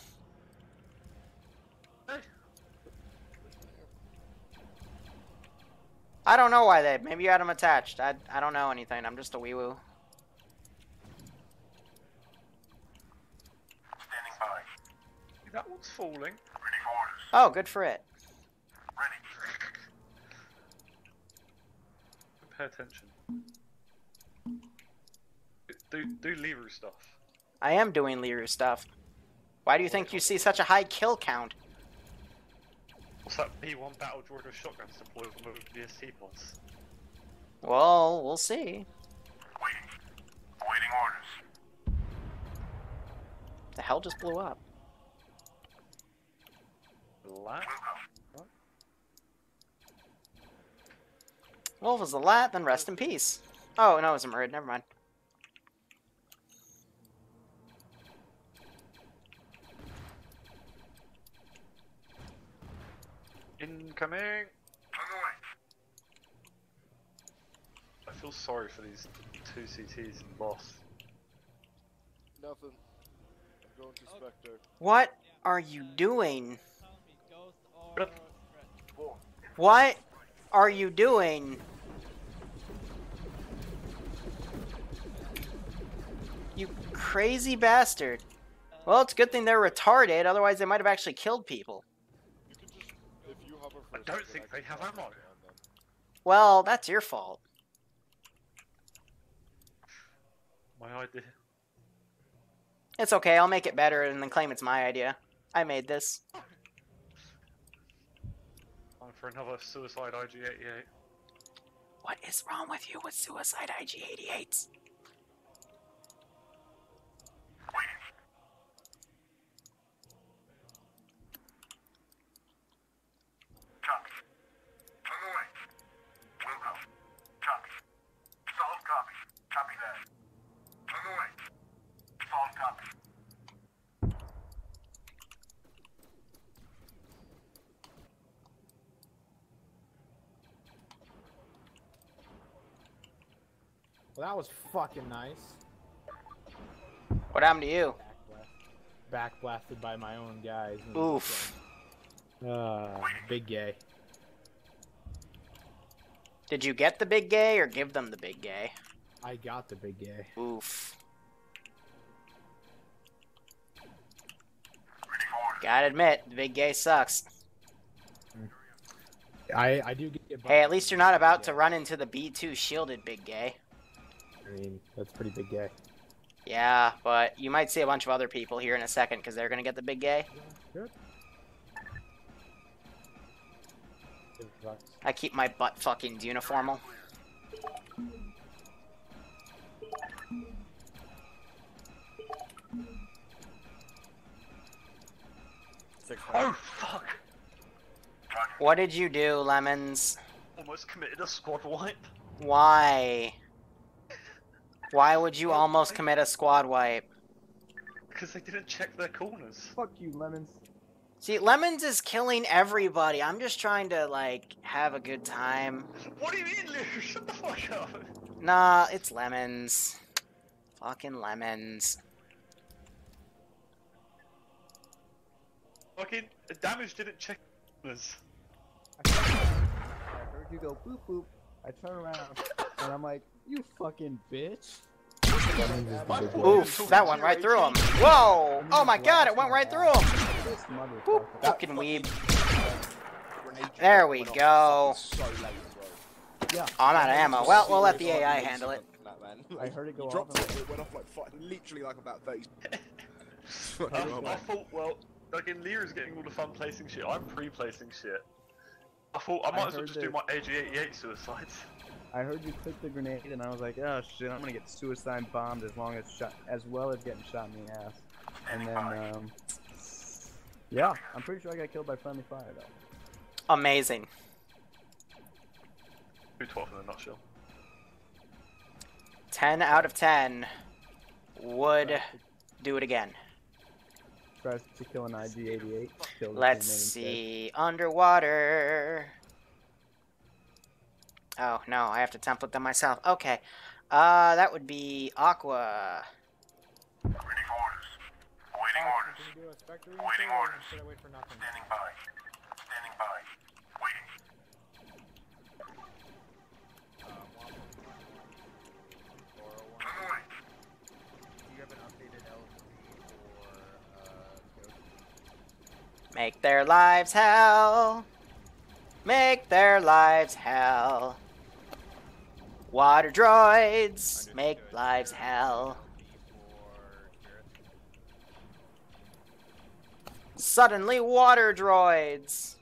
I don't know why they. Maybe you had them attached. I I don't know anything. I'm just a wee woo. Standing by. That one's falling. Ready for orders. Oh, good for it. Ready. pay attention. Do do Liru stuff. I am doing Liru stuff. Why do you think you see such a high kill count? What's that B1 battle droid with shotguns deployed with moving VST pods? Well, we'll see. Waiting. Awaiting orders. The hell just blew up. Lat? Well, if it was the lat, then rest in peace. Oh, no, it was a Marid. Never mind. Incoming! I feel sorry for these two CTs and boss. Nothing. I'm going to Spectre. What are you doing? What are you doing? You crazy bastard. Well, it's a good thing they're retarded, otherwise they might have actually killed people. If you hover for I a don't think they have press ammo. down. Well, that's your fault. My idea. It's okay, I'll make it better and then claim it's my idea. I made this. Time for another suicide IG-88. What is wrong with you with suicide IG-88s? Copy. On the way. Will go. Copy. Solid copy. Copy that. On the way. Solid copy. Well, that was fucking nice. What happened to you? Back blasted by my own guys. Oof. Uh, big gay. Did you get the big gay or give them the big gay? I got the big gay. Oof. Gotta admit, the big gay sucks. I I do get. Hey, at least you're not about to run into the B2 shielded big gay. I mean, that's pretty big gay. Yeah, but you might see a bunch of other people here in a second because they're gonna get the big gay. Good. I keep my butt fucking uniformal. Oh fuck! What did you do, Lemons? Almost committed a squad wipe. Why? Why would you almost commit a squad wipe? Because they didn't check their corners. Fuck you, lemons. See, Lemons is killing everybody. I'm just trying to, like, have a good time. What do you mean, Lou? Shut the fuck up! Nah, it's Lemons. Fucking Lemons. Fucking uh, damage didn't check corners. I heard you go boop boop. I turn around and I'm like, you fucking bitch. Oof, that went right through him. Whoa! Oh my god, it went right through him! Boop, fucking weeb. There we go. I'm out of ammo. Well, we'll let the AI handle it. I heard it go off. it, it went off like literally like about 30. I, I thought, well, fucking Lear's getting all the fun placing shit. I'm pre-placing shit. I thought I I might as well heard just do my IG-88 suicides. I heard you click the grenade and I was like, oh shit, I'm gonna get suicide bombed as long as shot, as well as getting shot in the ass. And then, um, yeah, I'm pretty sure I got killed by friendly fire though. Amazing. 212 in a nutshell. 10 out of 10 would do it again. Tries to kill an IG-88. Let's see. Underwater. Oh, no, I have to template them myself. Okay. Uh, that would be Aqua. Waiting orders. Waiting orders. Standing by. Standing by. Waiting. On the way. Make their lives hell. Make their lives hell. Water droids make lives hell. Suddenly, water droids.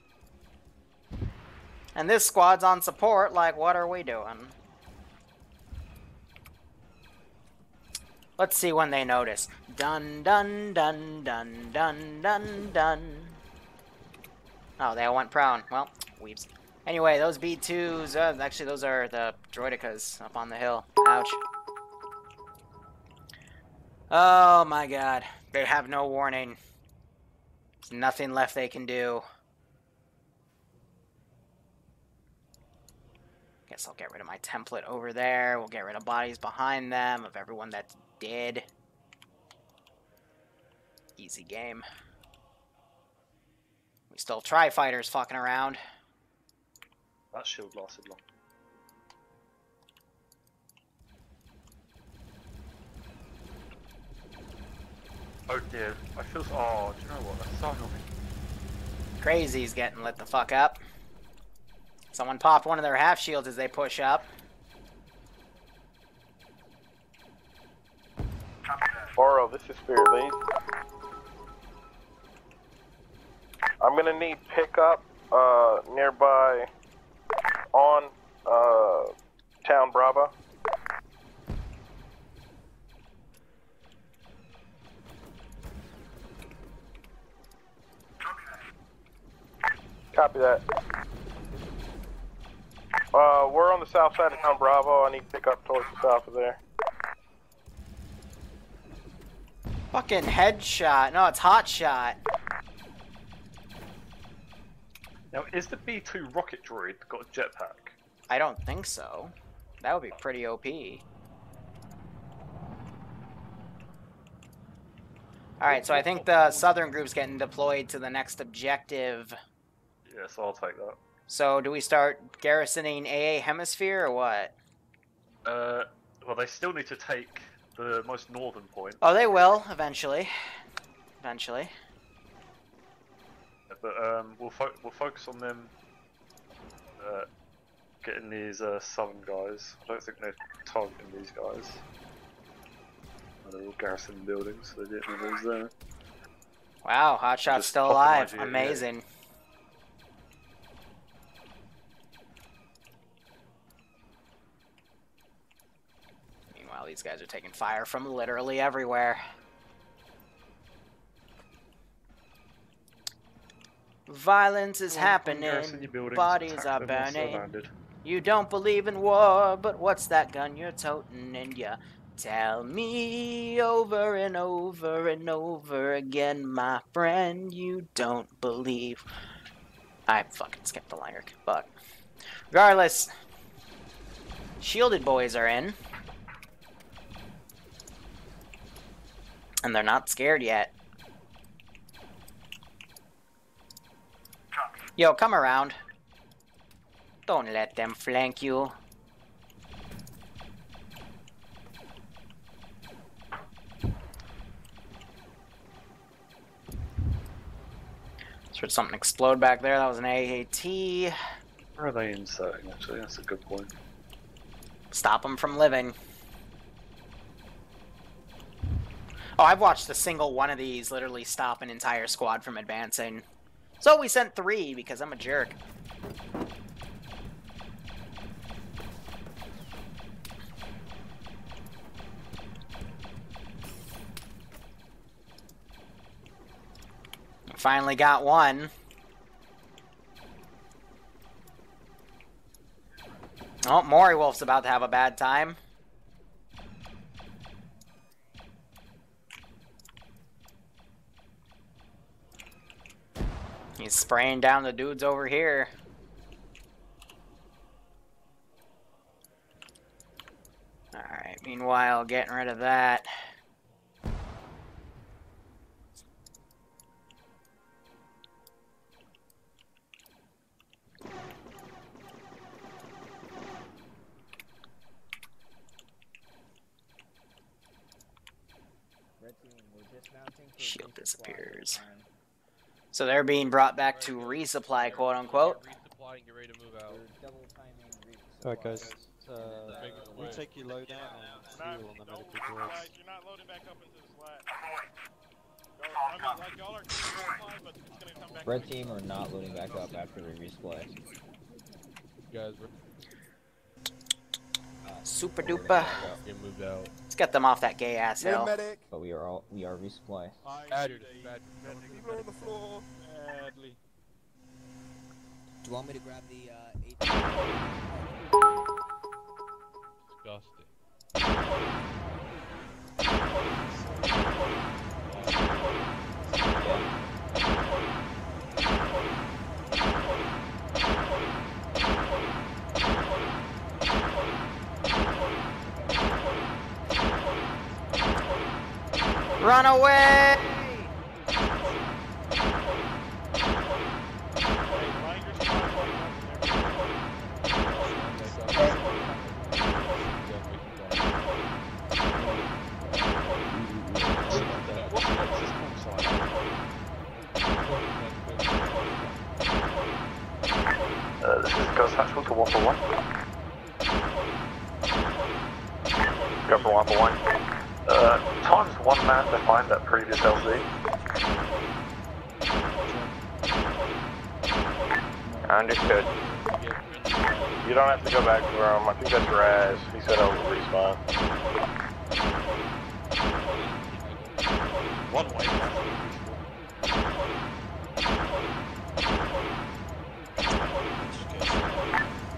And this squad's on support, like, what are we doing? Let's see when they notice. Dun dun dun dun dun dun dun. Oh, they all went prone. Well, weeps. Anyway, those B2s, uh, actually those are the droidekas up on the hill. Ouch. Oh my god. They have no warning. There's nothing left they can do. Guess I'll get rid of my template over there. We'll get rid of bodies behind them of everyone that's dead. Easy game. We still try fighters fucking around. That shield lasted long. Oh dear, I feel so. Oh, do you know what? That's so annoying. Crazy's getting lit the fuck up. Someone popped one of their half shields as they push up. Oro, this is Spirit Lead. I'm gonna need pickup uh, nearby on uh, Town Bravo. Copy that. Uh, we're on the south side of Town Bravo. I need to pick up towards the south of there. Fucking headshot. No, it's hot shot. Now, is the B2 rocket droid got a jetpack? I don't think so. That would be pretty OP. Alright, so I think the southern group's getting deployed to the next objective. Yes, I'll take that. So do we start garrisoning AA Hemisphere or what? Uh, well, they still need to take the most northern point. Oh, they will, eventually. Eventually. But um, we'll fo- we'll focus on them uh, getting these uh, southern guys. I don't think they're targeting these guys. Oh, they're all garrison buildings, so they didn't lose there. Wow, Hotshot's still alive. idea, yeah. Amazing. Meanwhile, these guys are taking fire from literally everywhere. Violence is happening, bodies are them whilst they're burning. You don't believe in war, but what's that gun you're toting? And you tell me over and over and over again, my friend, you don't believe. I fucking skipped the lyric, but regardless, shielded boys are in. And they're not scared yet. Yo, come around. Don't let them flank you. Heard something explode back there. That was an AAT. Where are they inserting, actually? That's a good point. Stop them from living. Oh, I've watched a single one of these literally stop an entire squad from advancing. So we sent three because I'm a jerk. Finally got one. Oh, Mori Wolf's about to have a bad time. He's spraying down the dudes over here. Alright, meanwhile, getting rid of that. Shield disappears. So they're being brought back to resupply, quote unquote. Resupply and get ready to move out. Alright guys, uh, check your loadout and fuel on the medical droids. You're not loading back up into the slat. Y'all- I mean, y'all are getting but it's gonna come back Red team are not loading back up after the resupply. You guys, we're Super duper. getting moved out. Let's get them off that gay ass hill. But we are all we are resupply. Badger, badger. People on the floor. Badly. Do you want me to grab the uh, eight? Disgusting. Run away! Back for him. I think that's Raz. He said I would respawn. One way.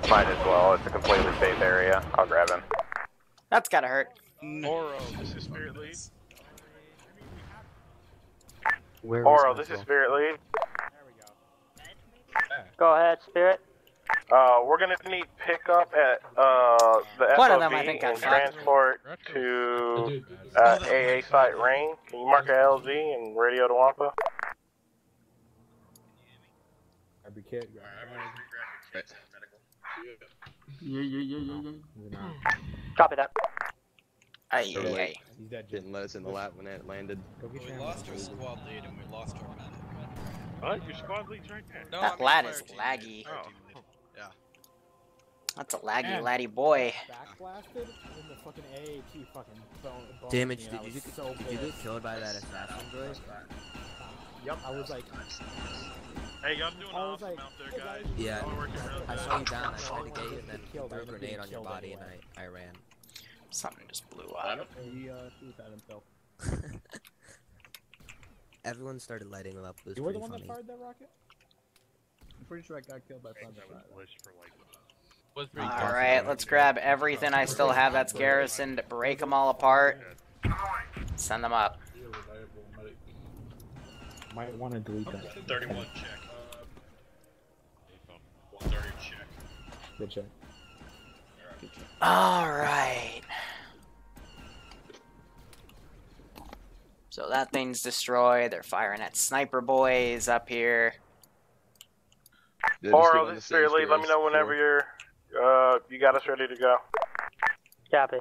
Might as well. It's a completely safe area. I'll grab him. That's gotta hurt. Mm. Oro, this is Spirit Lead. Where Oro, this is Spirit Lead. Go ahead, Spirit. Uh, we're gonna need pickup at uh the One of FOB them, I think, got and transport to uh, AA site ring. Can you mark a LZ and radio to Wampa? I'd be kid. Yeah, yeah, yeah, yeah, yeah. Copy that. Aye, They're aye, like, aye. Didn't let us in the lap when it landed. We lost our squad lead and we lost our medic. What? Your squad lead's right there. No, That I mean lad is team laggy. lead, fire team lead. Yeah. That's a laggy Man. laddie boy. Backblasted in the fucking AAT fucking bone. bone Damage, did you, get- so did you get killed by that assassin droid? Yep, I was like, Hey, y'all doing awesome like, out there, guys. guys. Yeah, Y'all are working real I saw you down, I tried to get you, and then Killed, threw a grenade being on your killed body, and. I, I ran. Something just blew up. he uh, suicided himself. Everyone started lighting him up. It was You were the one funny. that fired that rocket? I'm pretty sure I got killed by Thunder Was pretty All right, let's grab everything I still have that's garrisoned, break them all apart, send them up. Might want to delete that. 31 check. 130 check. Good check. All right. So that thing's destroyed. They're firing at sniper boys up here. Oro, this is Spirit Lead. Let me know whenever you're uh you got us ready to go. Copy.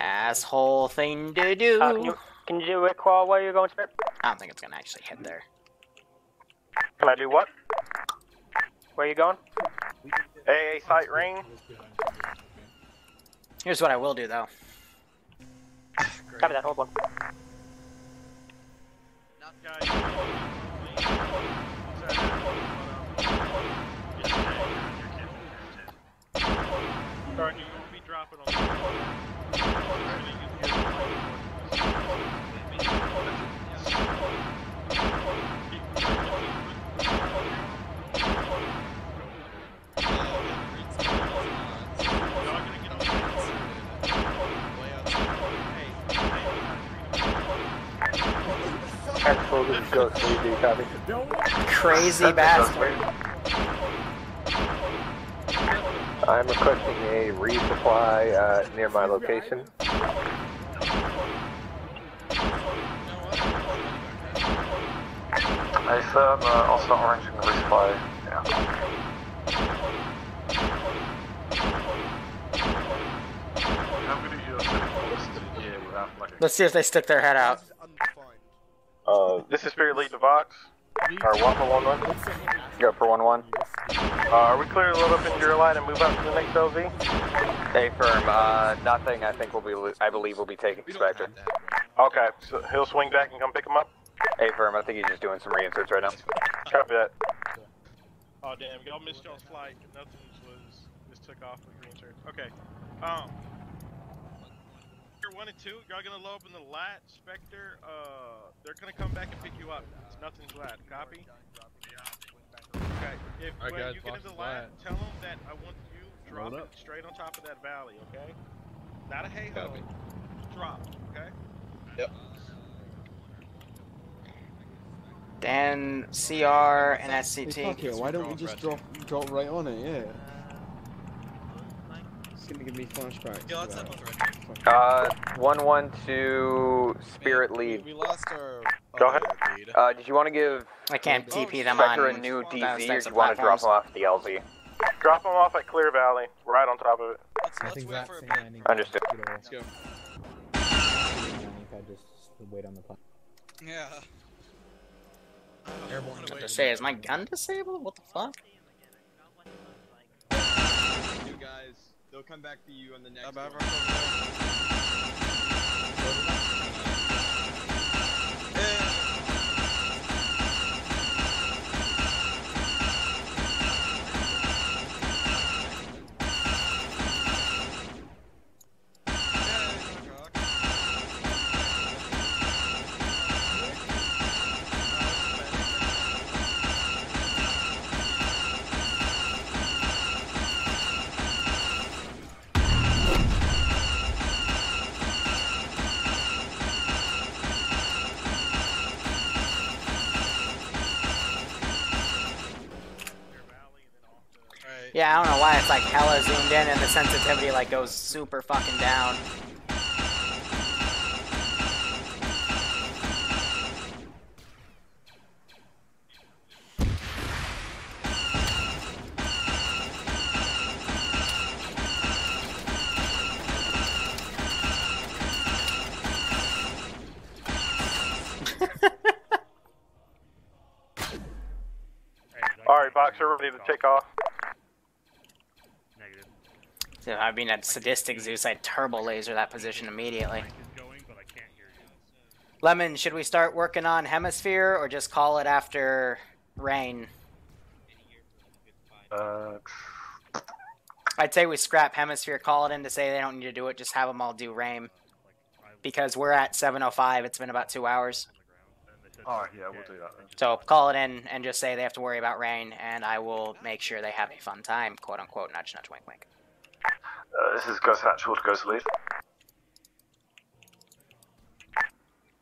Asshole thing to do. Uh, can you can you do it crawl where you're going, Spirit? I don't think it's gonna actually hit there. Can I do what? Where are you going? AA site ring. Here's what I will do though. Copy that. Hold on. Starting, you won't be dropping on Actual, is Ghost Lead. Do you copy? Crazy bastard. I'm requesting a resupply uh, near my location. Hey, firm, uh, I'll start arranging the resupply. Yeah. How good are you at setting posts to the air without like a Let's see if they stick their head out. Uh, this is Spirit Lead to Vox. Or Wampa 1 1. Go for 1 1. Uh, are we clear to load up into your line and move out to the next LZ? A firm, uh, nothing. I think we'll be, I believe we'll be taking Spectre. Okay, so he'll swing back and come pick him up? A firm, I think he's just doing some reinserts right now. Copy that. Oh damn, y'all missed y'all's flight. Nothing was just took off with reinsert. Okay. Um Spectre one and two, y'all gonna load up in the lat, Spectre, uh they're gonna come back and pick you up. It's nothing's lat. Copy? Okay. If Alright, when guys, you get watch in the the lat, lat. tell them that I want you Load dropping up. straight on top of that valley, okay? Not a hey ho. Copy. Drop, okay? Yep. Dan, CR, and Hey, SCT. fuck it, why don't we just drop drop right on it, yeah? It's gonna give me flashbacks. Yeah, to let's that. Uh, 1 1 to Spirit Lead. We lost our. Go ahead. Uh, did you want to give I can't TP them Spectre on a new DZ, or do you want to drop platforms. him off the LZ? Drop them off at Clear Valley, right on top of it. Nothing's that thing landing. Understood. Let's go. If I just wait on the platform. Yeah. I have to say, is my gun disabled? What the fuck? You guys, they'll come back to you on the next I don't know why it's like hella zoomed in and the sensitivity like goes super fucking down. Alright, Boxer, ready to take off. So, I mean, at sadistic Zeus, I'd turbo laser that position immediately. Lemon, should we start working on hemisphere or just call it after rain? Uh, I'd say we scrap hemisphere, call it in to say they don't need to do it, just have them all do rain. Because we're at 7.05, it's been about two hours. Alright, yeah, we'll do that then. So call it in and just say they have to worry about rain, and I will make sure they have a fun time, quote unquote, nudge, nudge, wink, wink. This is Ghost Actual to Ghost Lead.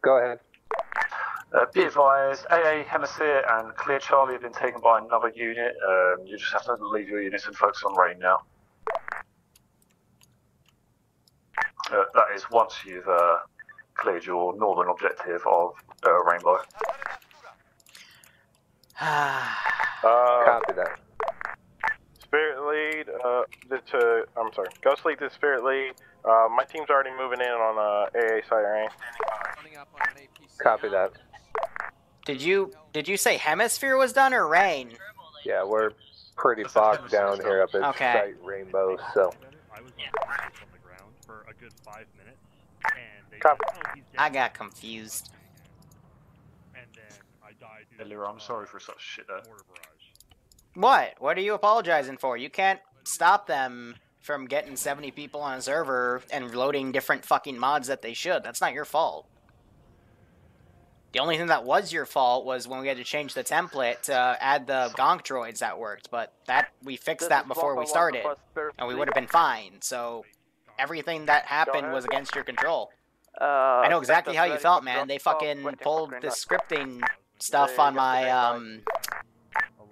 Go ahead. Uh, be advised, AA Hemisphere and Clear Charlie have been taken by another unit. Um, you just have to leave your units and focus on rain now. Uh, that is once you've uh, cleared your northern objective of uh, Rainbow. Copy that. Spirit lead, uh, the, to, I'm sorry, Ghost lead to Spirit lead. Uh, my team's already moving in on uh, AA site range. Copy that. Did you did you say hemisphere was done or rain? Yeah, we're pretty bogged down here up at Okay. Site Rainbow, so. for a good five minutes, and they Copy. said, "Oh, he's dead," I got confused. and then I died. Hey, Liru, I'm sorry for such shit there. What? What are you apologizing for? You can't stop them from getting 70 people on a server and loading different fucking mods that they should. That's not your fault. The only thing that was your fault was when we had to change the template to add the gonk droids that worked, but that we fixed that before we started, and we would have been fine. So everything that happened was against your control. I know exactly how you felt, man. They fucking pulled the scripting stuff on my um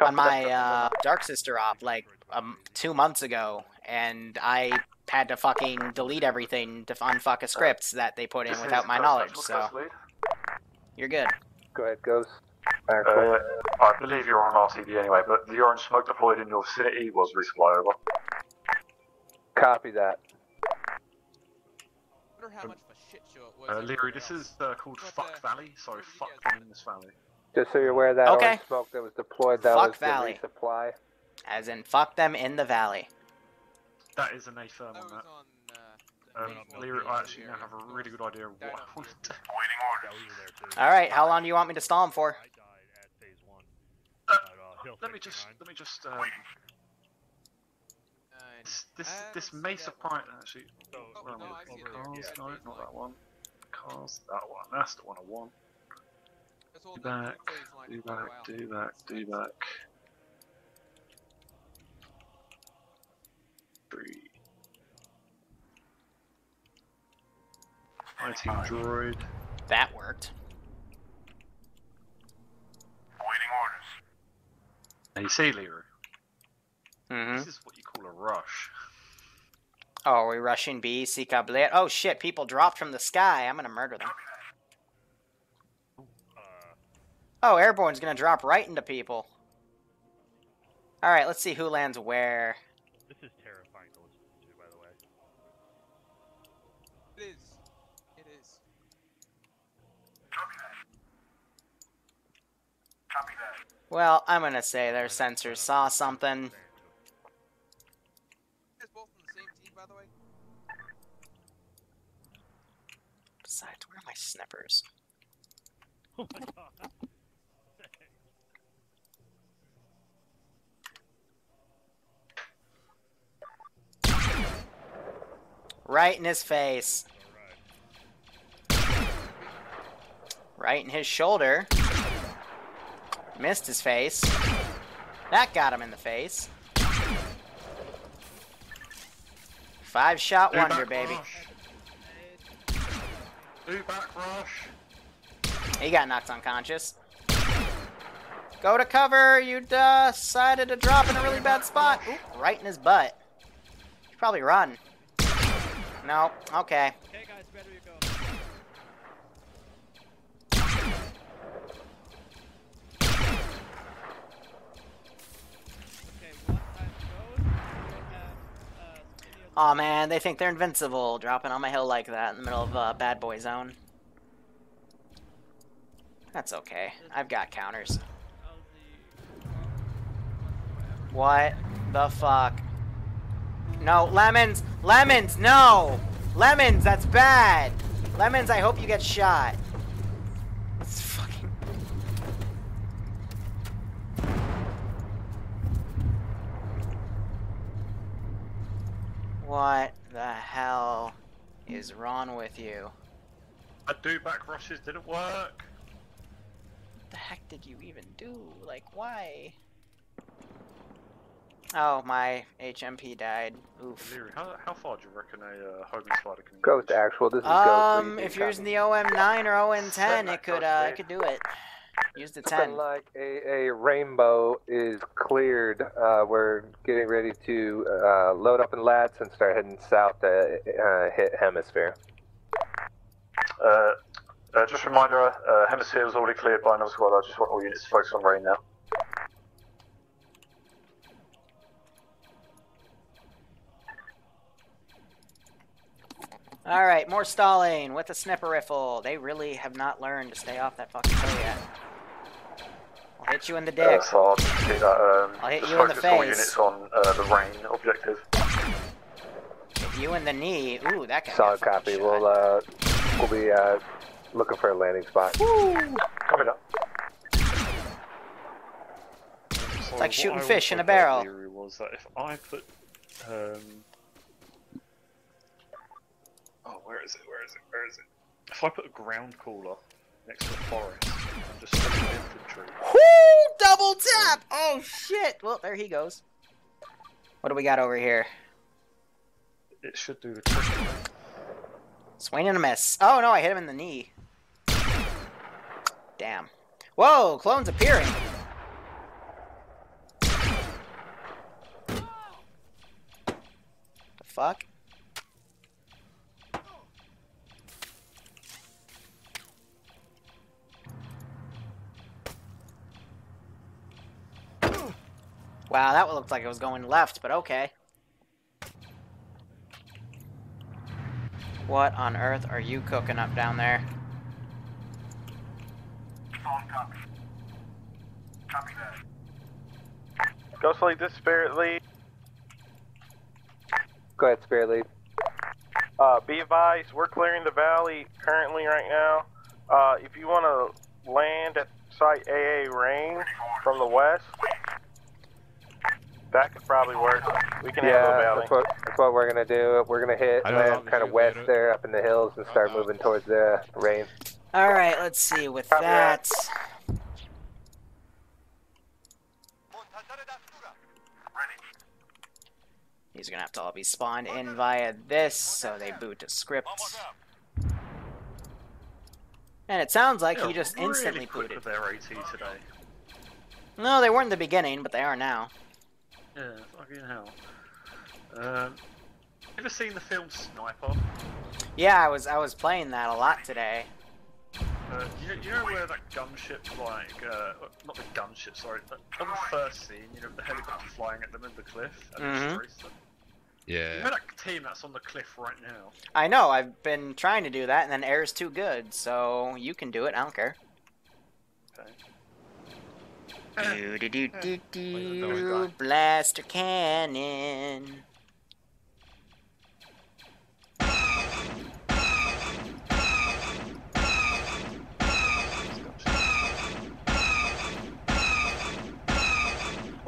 on my uh, Dark Sister op like um, two months ago, and I had to fucking delete everything to unfuck a script that they put in This without my knowledge. So you're good. Go ahead, Ghost. Uh, I believe you're on RTB anyway, but the orange smoke deployed in your vicinity was resupply over. Copy that. wonder how much of a shit show it was. Uh, Liru, this is uh, called What Fuck Valley. Sorry, fuck Venus Valley. Just so you're aware that Okay. smoke that was deployed, that Fuck was Valley. the resupply. As in, fuck them in the valley. That is an A firm on that. Um, Liru, I actually now have a really good idea of what I want to do. All right, how long do you want me to stall them for? Uh, let me just, let me just, um, this, this, this may surprise, actually, where am I? Cars, no, not that one. Cars, that one, that's the one I want. Do back, do back, do back, do back. Three. IT droid. That worked. Awaiting orders. Now you see, Liru, Mm-hmm. this is what you call a rush. Oh, are we rushing B, C Cablet? Oh shit, people dropped from the sky. I'm gonna murder them. Oh, Airborne's gonna drop right into people. Alright, let's see who lands where. This is terrifying to listen to, by the way. It is. It is. Copy that. Copy that. Well, I'm gonna say their sensors saw something. You guys both on the same team, by the way? Besides, where are my snippers? Oh my god. Right in his face. Right in his shoulder. Missed his face. That got him in the face. Five shot wonder, baby. Do back rush. He got knocked unconscious. Go to cover. You decided to drop in a really bad spot. Oop, right in his butt. Should probably run. No. Okay. Okay, guys, better you go. Okay, one time goes. We don't have, uh, any of Aw man, they think they're invincible, dropping on my hill like that in the middle of uh, bad boy zone. That's okay. I've got counters. What the fuck? No, lemons! Lemons, no! Lemons, that's bad! Lemons, I hope you get shot. It's fucking... What the hell is wrong with you? I do back rushes didn't work. What the heck did you even do? Like, why? Oh, my HMP died. Oof. How, how far do you reckon a uh, homing spider can go? Ghost actual, this is Um, Ghost. if you're using the OM9 or OM10, it could, uh, it could do it. Use the 10. Looking like a, a rainbow is cleared. Uh, we're getting ready to uh, load up in lats and start heading south to uh, hit hemisphere. Uh, uh, just a reminder, uh, hemisphere was already cleared by another squad. I just want all units to focus on rain now. Alright, more stalling with a snipper rifle. They really have not learned to stay off that fucking hill yet. I'll hit you in the dick. Uh, so I'll that, um, I'll hit you in the focus all units on uh, the rain objective. Hit you in the knee. Ooh, that guy. Solid copy. We'll uh, we'll be uh, looking for a landing spot. Woo! Coming up. It's like shooting fish in a barrel. Theory was that if I put, um, oh, where is it? Where is it? Where is it? If I put a ground cooler next to a forest, I'm just sending infantry. Whoo! Double tap! Oh shit! Well, there he goes. What do we got over here? It should do the trick. Swing and a miss. Oh no, I hit him in the knee. Damn. Whoa, clones appearing. The fuck? Wow, that looked like it was going left, but okay. What on earth are you cooking up down there? Solid copy. Copy that. Ghost Lead, this Spirit Lead. Go ahead, Spirit Lead. Uh, be advised, we're clearing the valley currently right now. Uh, if you want to land at site AA range from the west, that could probably work. We can handle the Yeah, valley. that's what, that's what we're gonna do. We're gonna hit I don't know land kind of west did there, up in the hills, and start moving towards the rain. All right, let's see. With that, these are gonna have to all be spawned in via this, so they boot a script. And it sounds like They're he just really instantly quick booted. with their AT today. No, they weren't in the beginning, but they are now. Yeah, fucking hell. Um, ever seen the film Sniper? Yeah, I was I was playing that a lot today. Uh, you, know, you know where that gunship, like, uh, not the gunship, sorry, but on the first scene, you know, the helicopter flying at them in the cliff and Mhm. destroys them? You know Yeah. that team that's on the cliff right now? I know, I've been trying to do that, and then air's too good, so you can do it. I don't care. Do do do do do blaster cannon.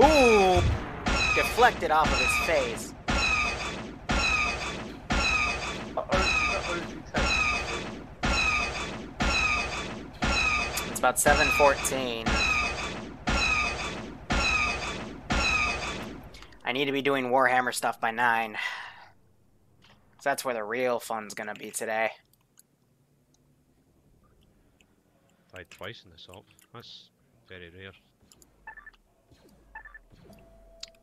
Ooh! Deflected off of his face. It's about 714. I need to be doing Warhammer stuff by 9. So that's where the real fun's gonna be today. Died twice in the assault. That's very rare.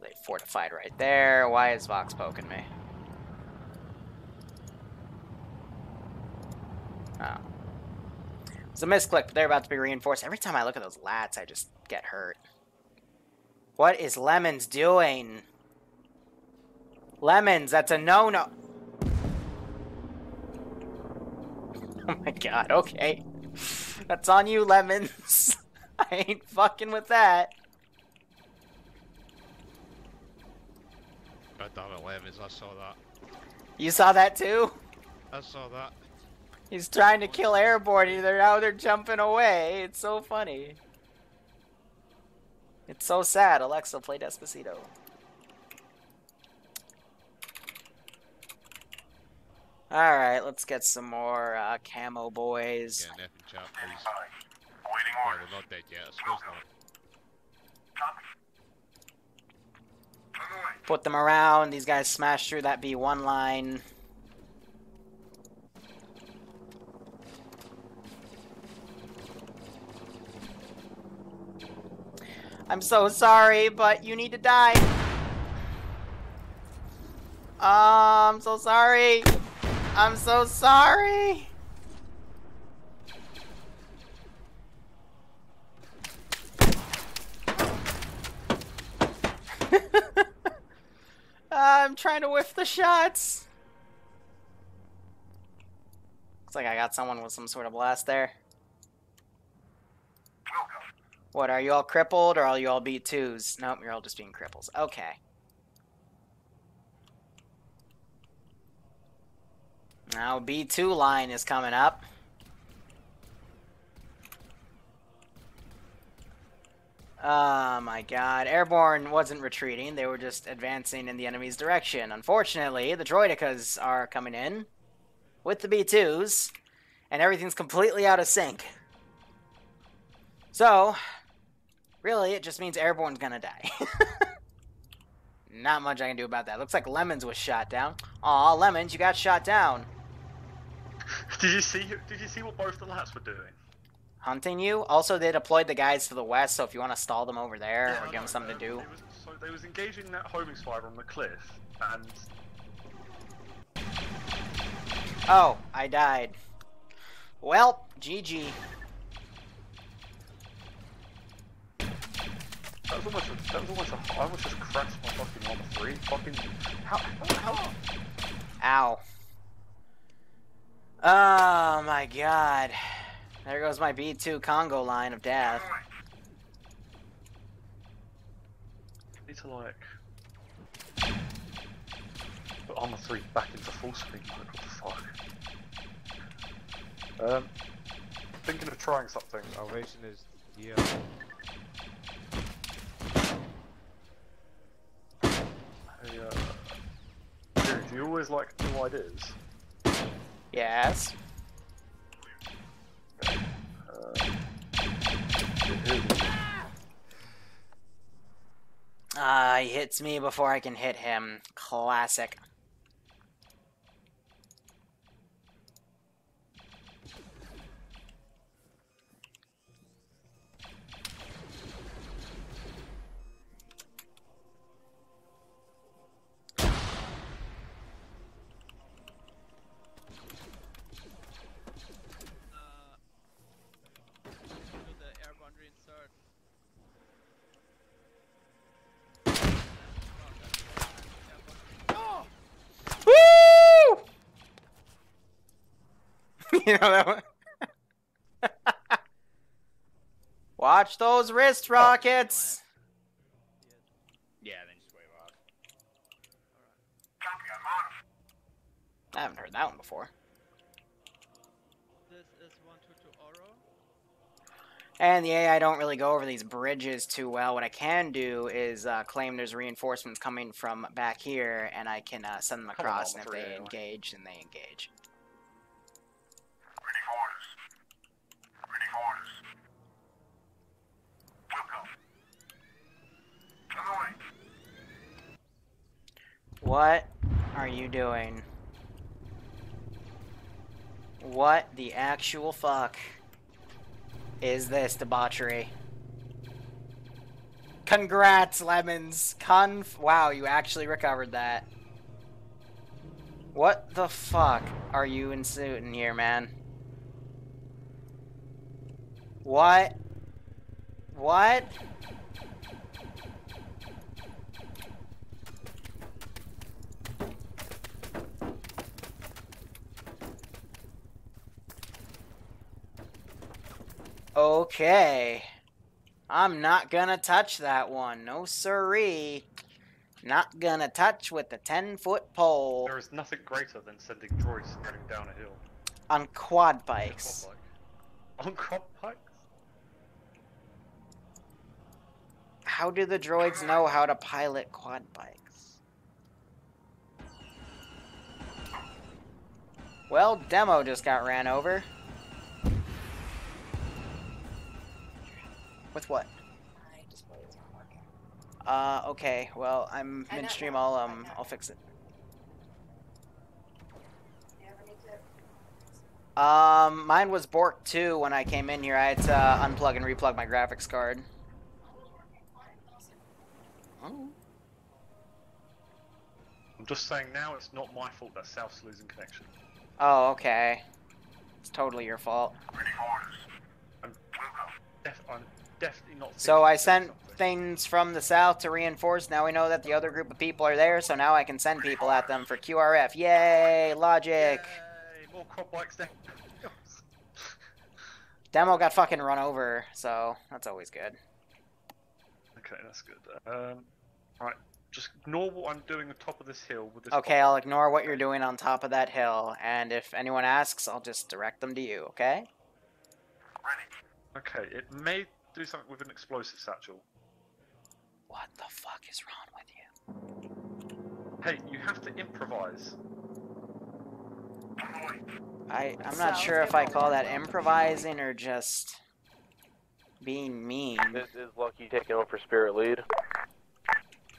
They fortified right there. Why is Vox poking me? Oh. It's a misclick, but they're about to be reinforced. Every time I look at those lats, I just get hurt. What is Lemons doing? Lemons, that's a no-no. Oh my god, okay. That's on you, Lemons. I ain't fucking with that. God damn it, Lemons, I saw that. You saw that too? I saw that. He's trying to kill airborne, they're now they're jumping away. It's so funny. It's so sad. Alexa, play Despacito. All right, let's get some more uh, camo boys. Yeah, nothing chat, please. Waiting not dead yet, I suppose not. Put them around. These guys smash through that B1 line. I'm so sorry, but you need to die. Oh, I'm so sorry. I'm so sorry. I'm trying to whiff the shots. Looks like I got someone with some sort of blast there. What, are you all crippled or are you all B2s? Nope, you're all just being cripples. Okay. Now B2 line is coming up. Oh my god. Airborne wasn't retreating, they were just advancing in the enemy's direction. Unfortunately, the Droidekas are coming in with the B2s, and everything's completely out of sync. So, really, it just means Airborne's gonna die. Not much I can do about that. Looks like Lemons was shot down. Aw, Lemons, you got shot down. Did you see? Did you see what both the lats were doing? Hunting you? Also, they deployed the guys to the west, so if you want to stall them over there Yeah, or give them something to um, do. was- so they was engaging that homing spider on the cliff, and Oh, I died. Well, GG. that was almost a, that was almost a, I almost just crashed my fucking Arma three. Fucking how how, how Ow. Oh my god. There goes my B2 Congo line of death. need to like put Arma three back into full screen mode. What the fuck? Um, thinking of trying something. Salvation is yeah. Hey, uh, dude, do you always like new ideas? Yes. Uh. Ah, he hits me before I can hit him. Classic. the air boundary insert. Woo! You know that one? Watch those wrist rockets! Yeah, then just wave off. I haven't heard that one before. This is 122 Oro. And the AI don't really go over these bridges too well. What I can do is uh, claim there's reinforcements coming from back here, and I can uh, send them across, and if they anyway. engage, then they engage. Ready for orders. Ready for orders. Welcome. On the way. What are you doing? What the actual fuck is this debauchery? Congrats, Lemons! Con- wow, you actually recovered that. What the fuck are you in here, man? What? What? Okay. I'm not gonna touch that one. No siree. Not gonna touch with the 10 foot pole. There is nothing greater than sending droids running down a hill. On quad bikes. On quad bikes? How do the droids know how to pilot quad bikes? Well, Demo just got ran over. With what? Uh, okay. Well, I'm midstream. I'll um, I'll fix it. Um, mine was borked too when I came in here. I had to uh, unplug and replug my graphics card. Oh. I'm just saying now it's not my fault that South's losing connection. Oh, okay. It's totally your fault. I'm, def- I'm definitely not. So I sent things from the south to reinforce. Now we know that the other group of people are there, so now I can send people at them for QRF. Yay! Logic! Hey, more crop bikes down. Demo got fucking run over, so that's always good. Okay, that's good. Um, right, just ignore what I'm doing on top of this hill with this. Okay, I'll ignore what you're doing on top of that hill, and if anyone asks, I'll just direct them to you, okay? Okay, it may do something with an explosive satchel. What the fuck is wrong with you? Hey, you have to improvise. I, I'm not sure if I call that improvising or just being mean. This is Lucky taking over for Spirit Lead.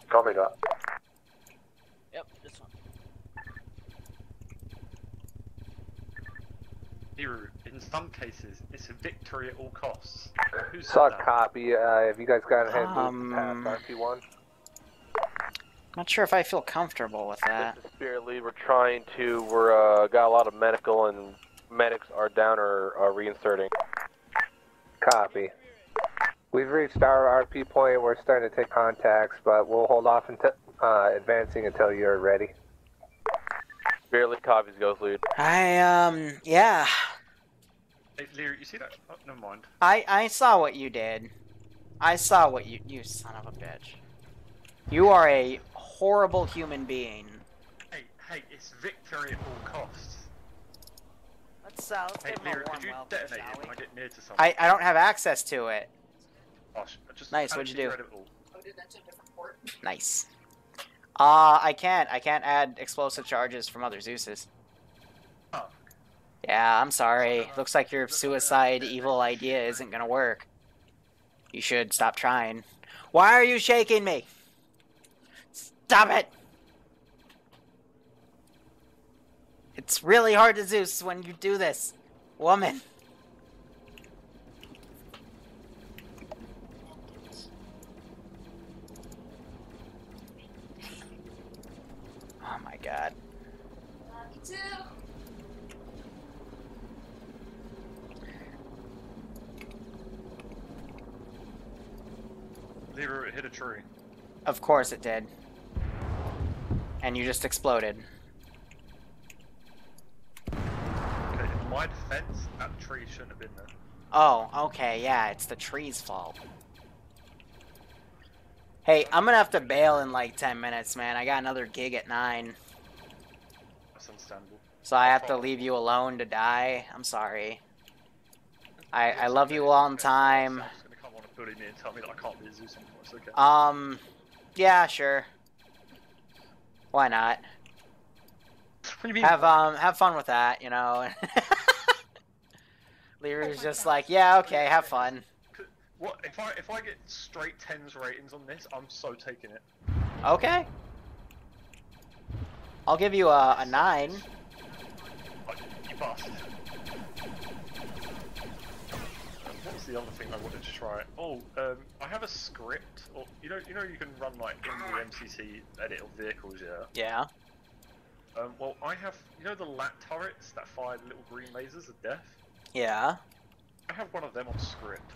Call me up. Yep, this one. Here, in some cases, it's a victory at all costs. Who said Saw a that? copy. Uh, have you guys gone ahead and Um, past RP1? Not sure if I feel comfortable with that. This is Spirit Lead. We're trying to. We're uh, got a lot of medical and medics are down or are reinserting. Copy. We've reached our RP point. We're starting to take contacts, but we'll hold off until uh, advancing until you're ready. Spirit Lead copies. Ghost Lead. I, um, yeah. Hey, Lear, you see that? Oh, never mind. I, I saw what you did. I saw what you, you son of a bitch. You are a horrible human being. Hey, hey, it's victory at all costs. Let's uh, let's Hey, give him a Lyra, warm could you welcome, detonate it when I get near to something? I I don't have access to it. Oh, I just Nice, what'd to you get do? rid of it all. Nice. Uh, I can't. I can't add explosive charges from other Zeuses. Yeah, I'm sorry. Looks like your suicide evil idea isn't gonna work. You should stop trying. Why are you shaking me? Stop it! It's really hard to Zeus when you do this, woman. Oh my god. It hit a tree. Of course it did. And you just exploded. Okay, in my defense, that tree shouldn't have been there. Oh, okay, yeah, it's the tree's fault. Hey, I'm gonna have to bail in like 10 minutes, man. I got another gig at 9. That's understandable. So I have to leave you alone to die. I'm sorry. I, I love you a long time. He's gonna come on and bully me and tell me that I can't be Zeus anymore. It's okay. Um, yeah, sure. Why not? What do you mean? Have um have fun with that, you know. Liru's just like, yeah, okay, have fun. What if I if I get straight tens ratings on this? I'm so taking it. Okay. I'll give you a, a nine. You bastard. The other thing I wanted to try? Oh, um, I have a script. Or you know, you know, you can run like in the MCC edit of vehicles, yeah. Yeah. Um, well, I have, you know, the LAAT turrets that fire the little green lasers of death. Yeah. I have one of them on script.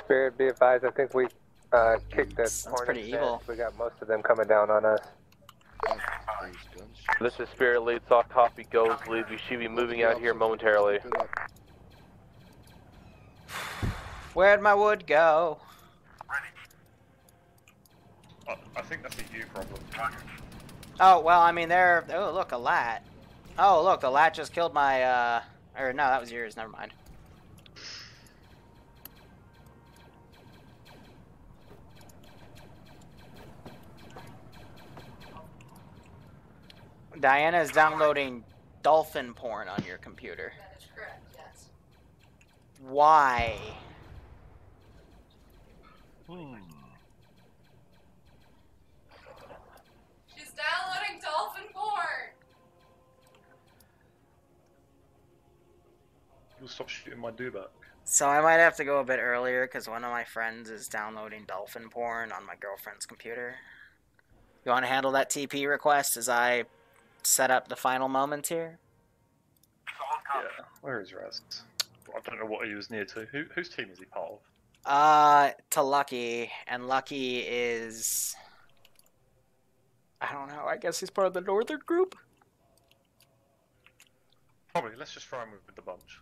Spirit, be advised. I think we uh, kicked the That's hornet's pretty nest. evil. We got most of them coming down on us. This is Spirit Lead, soft copy, Ghost lead. We should be moving out here momentarily. Where'd my wood go? I, I think that's a you problem. Oh, well, I mean, there. Oh, look, a LAAT. Oh, look, the LAAT just killed my, uh. Or, no, that was yours. Never mind. Diana is downloading dolphin porn on your computer. That is correct, yes. Why? Hmm. She's downloading dolphin porn! You'll stop shooting my dewback. So I might have to go a bit earlier because one of my friends is downloading dolphin porn on my girlfriend's computer. You want to handle that TP request as I set up the final moments here? Yeah. Where is Raz? I don't know what he was near to. Who, whose team is he part of? Uh, to Lucky, and Lucky is. I don't know. I guess he's part of the Northern group. Probably. Let's just throw him with the bunch.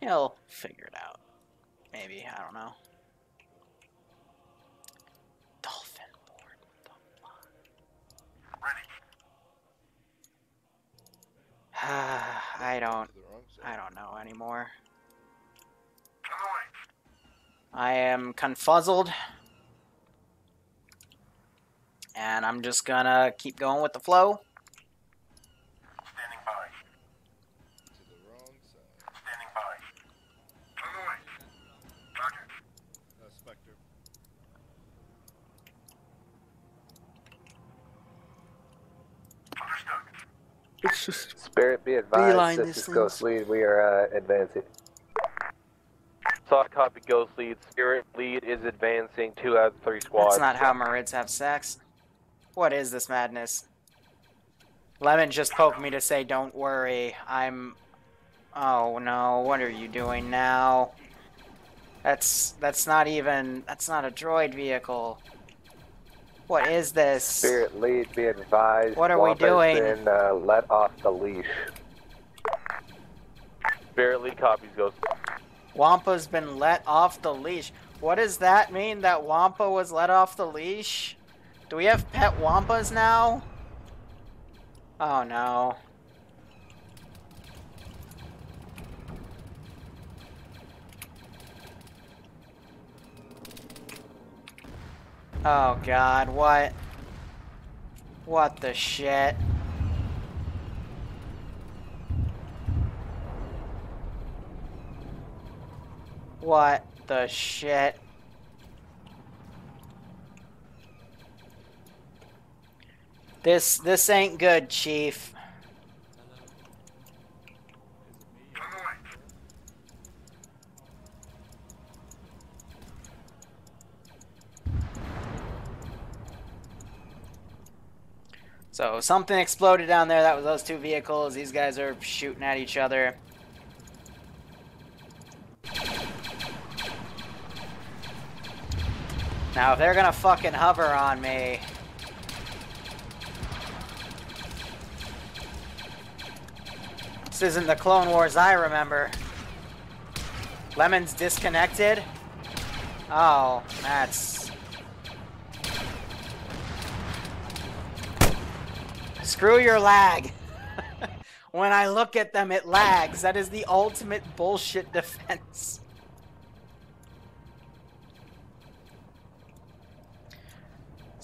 He'll figure it out. Maybe. I don't know. Dolphin porn. I don't. I don't know anymore. I am confuzzled. And I'm just gonna keep going with the flow. Standing by. To the wrong side. Standing by. On the way. Roger. Uh, Spectre. Spirit, be advised. Beeline this these is things. Ghost Lead. We are uh, advancing. Soft copy, Ghost lead. Spirit Lead is advancing. Two out of three squads. That's not how Marids have sex. What is this madness? Lemon just poked me to say, don't worry. I'm... Oh no, what are you doing now? That's... That's not even... That's not a droid vehicle. What is this? Spirit Lead, be advised. What are we doing? Been uh, let off the leash. Lead copies, Ghost. Wampa's been let off the leash. What does that mean? That Wampa was let off the leash? Do we have pet Wampas now? Oh no. Oh god, what? What the shit? What the shit? This this ain't good, Chief. So something exploded down there. That was those two vehicles. These guys are shooting at each other. Now, if they're gonna fucking hover on me... This isn't the Clone Wars I remember. Lemon's disconnected? Oh, that's... Screw your lag. when I look at them, it lags. That is the ultimate bullshit defense.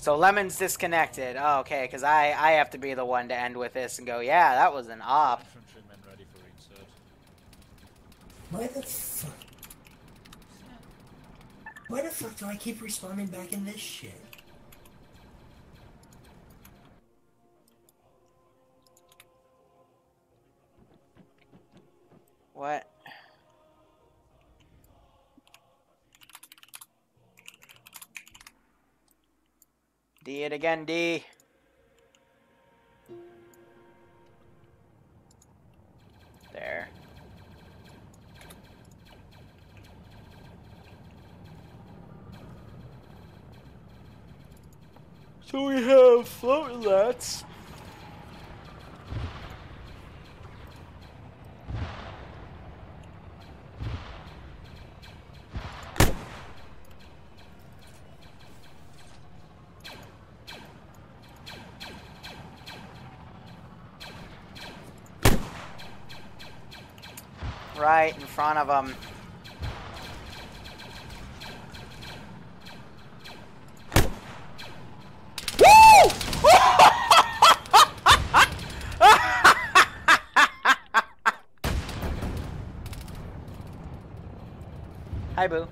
So Lemon's disconnected. Oh, okay, because I, I have to be the one to end with this and go, yeah, that was an op. Why the fuck? Why the fuck do I keep respawning back in this shit? What? D it again, D. There. So we have float LAATs. Right in front of them. Hi, Boo.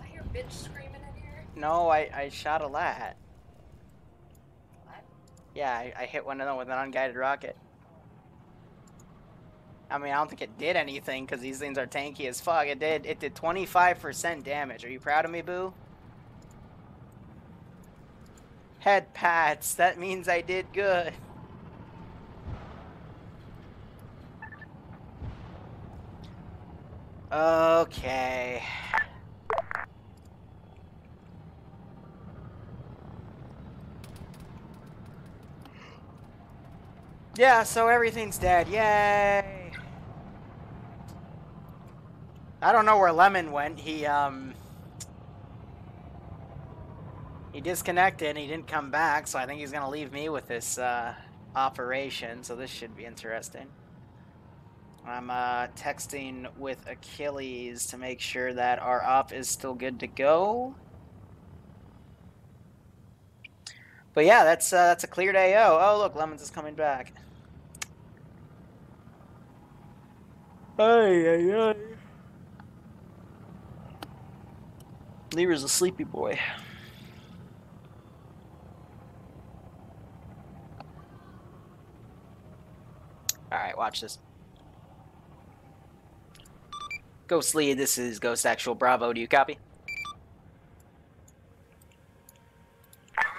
I hear bitch screaming in here. No, I, I shot a LAAT. Yeah, I, I hit one of them with an unguided rocket. I mean, I don't think it did anything because these things are tanky as fuck. It did it did 25% damage. Are you proud of me, Boo? Head pats. That means I did good. Okay. Yeah, so everything's dead. Yay! I don't know where Lemon went. He, um... He disconnected and he didn't come back, so I think he's gonna leave me with this, uh, operation, so this should be interesting. I'm, uh, texting with Achilles to make sure that our op is still good to go. But yeah, that's, uh, that's a cleared AO. Oh, look, Lemons is coming back. Ay, ay, ay. Lever's a sleepy boy. Alright, watch this. Ghost Lead, this is Ghost Actual Bravo. Do you copy?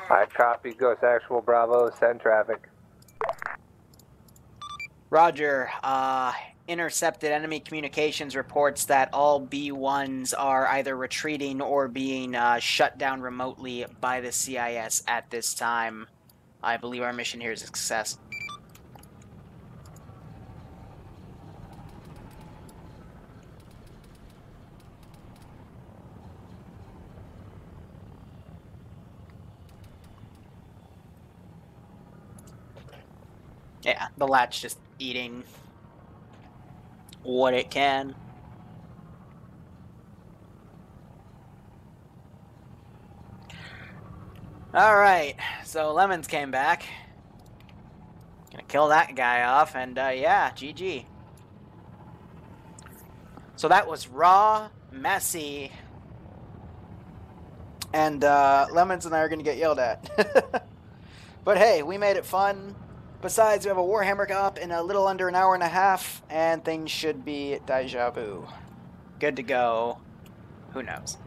I copy Ghost Actual Bravo, send traffic. Roger. Uh, intercepted enemy communications reports that all B1s are either retreating or being uh, shut down remotely by the CIS at this time. I believe our mission here is a success. Yeah, the latch just eating what it can. Alright, so Lemons came back. Gonna kill that guy off, and uh, yeah, GG. So that was raw, messy, and uh, Lemons and I are gonna get yelled at. but hey, we made it fun. Besides, we have a Warhammer Cup in a little under an hour and a half, and things should be deja vu. Good to go. Who knows?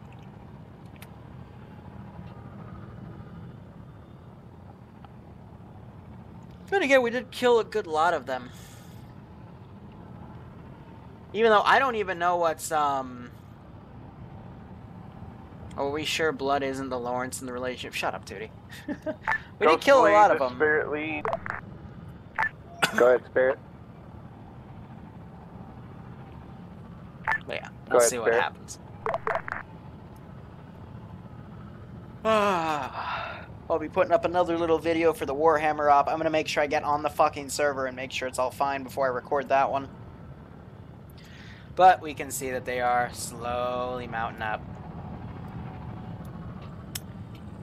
Then again, we did kill a good lot of them. Even though I don't even know what's, um... Are we sure blood isn't the Lawrence in the relationship? Shut up, Tootie. we did kill a lot of them. Spirit lead. Go ahead, Spirit. But yeah, Go we'll ahead, see what Spirit. happens. Ah, I'll be putting up another little video for the Warhammer op. I'm gonna make sure I get on the fucking server and make sure it's all fine before I record that one. But we can see that they are slowly mounting up.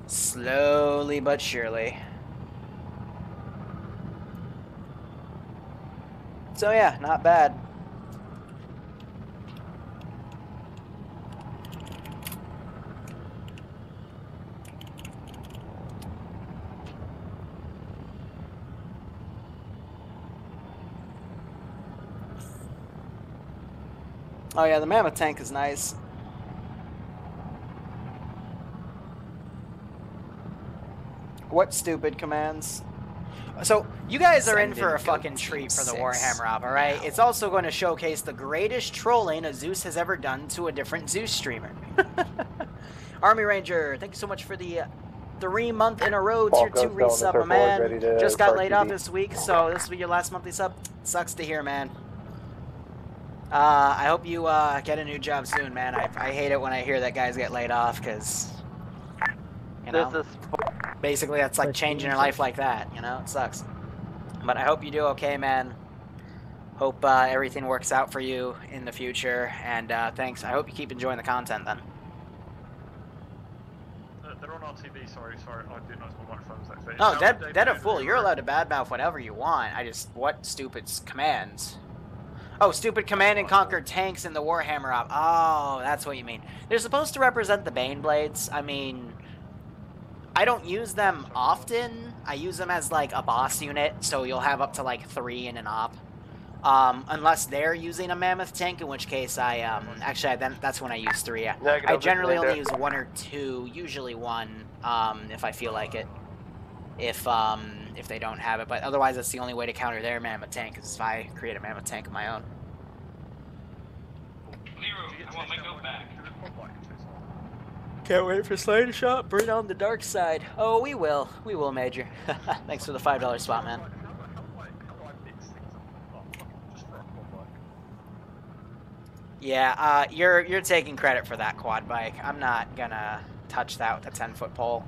Slowly but surely. So yeah, not bad. Oh yeah, the mammoth tank is nice. What stupid commands? So you guys are in for a fucking treat for the. Warhammer op, all right? It's also going to showcase the greatest trolling a Zeus has ever done to a different Zeus streamer. Army Ranger, thank you so much for the uh, three month in a row tier two still on resub, my man. Just got start laid off this week, so this will be your last monthly sub. Sucks to hear, man. Uh, I hope you uh, get a new job soon, man. I, I hate it when I hear that guys get laid off because, you know, This is basically that's like changing your life like that. You know, it sucks. But I hope you do okay, man. Hope uh, everything works out for you in the future, and uh, thanks. I hope you keep enjoying the content then. Uh, they're on RTV, sorry, sorry, I didn't notice my microphone was activated. No, Now dead, dead a fool. You're allowed to badmouth whatever you want. I just what stupid commands? Oh, stupid command and conquer tanks in the Warhammer op. Oh, that's what you mean. They're supposed to represent the Baneblades. I mean, I don't use them often. I use them as like a boss unit, so you'll have up to like three in an op. Um, unless they're using a mammoth tank, in which case I um actually I, then that's when I use three. Yeah. Negative, I generally only use one or two, usually one, um, if I feel like it. If um if they don't have it, but otherwise that's the only way to counter their mammoth tank is if I create a mammoth tank of my own. I want my goat back. Can't wait for Slay to shot. Bring on the dark side. Oh, we will. We will, Major. Thanks for the five dollar spot, man. Yeah, uh, you're you're taking credit for that quad bike. I'm not gonna touch that with a ten foot pole.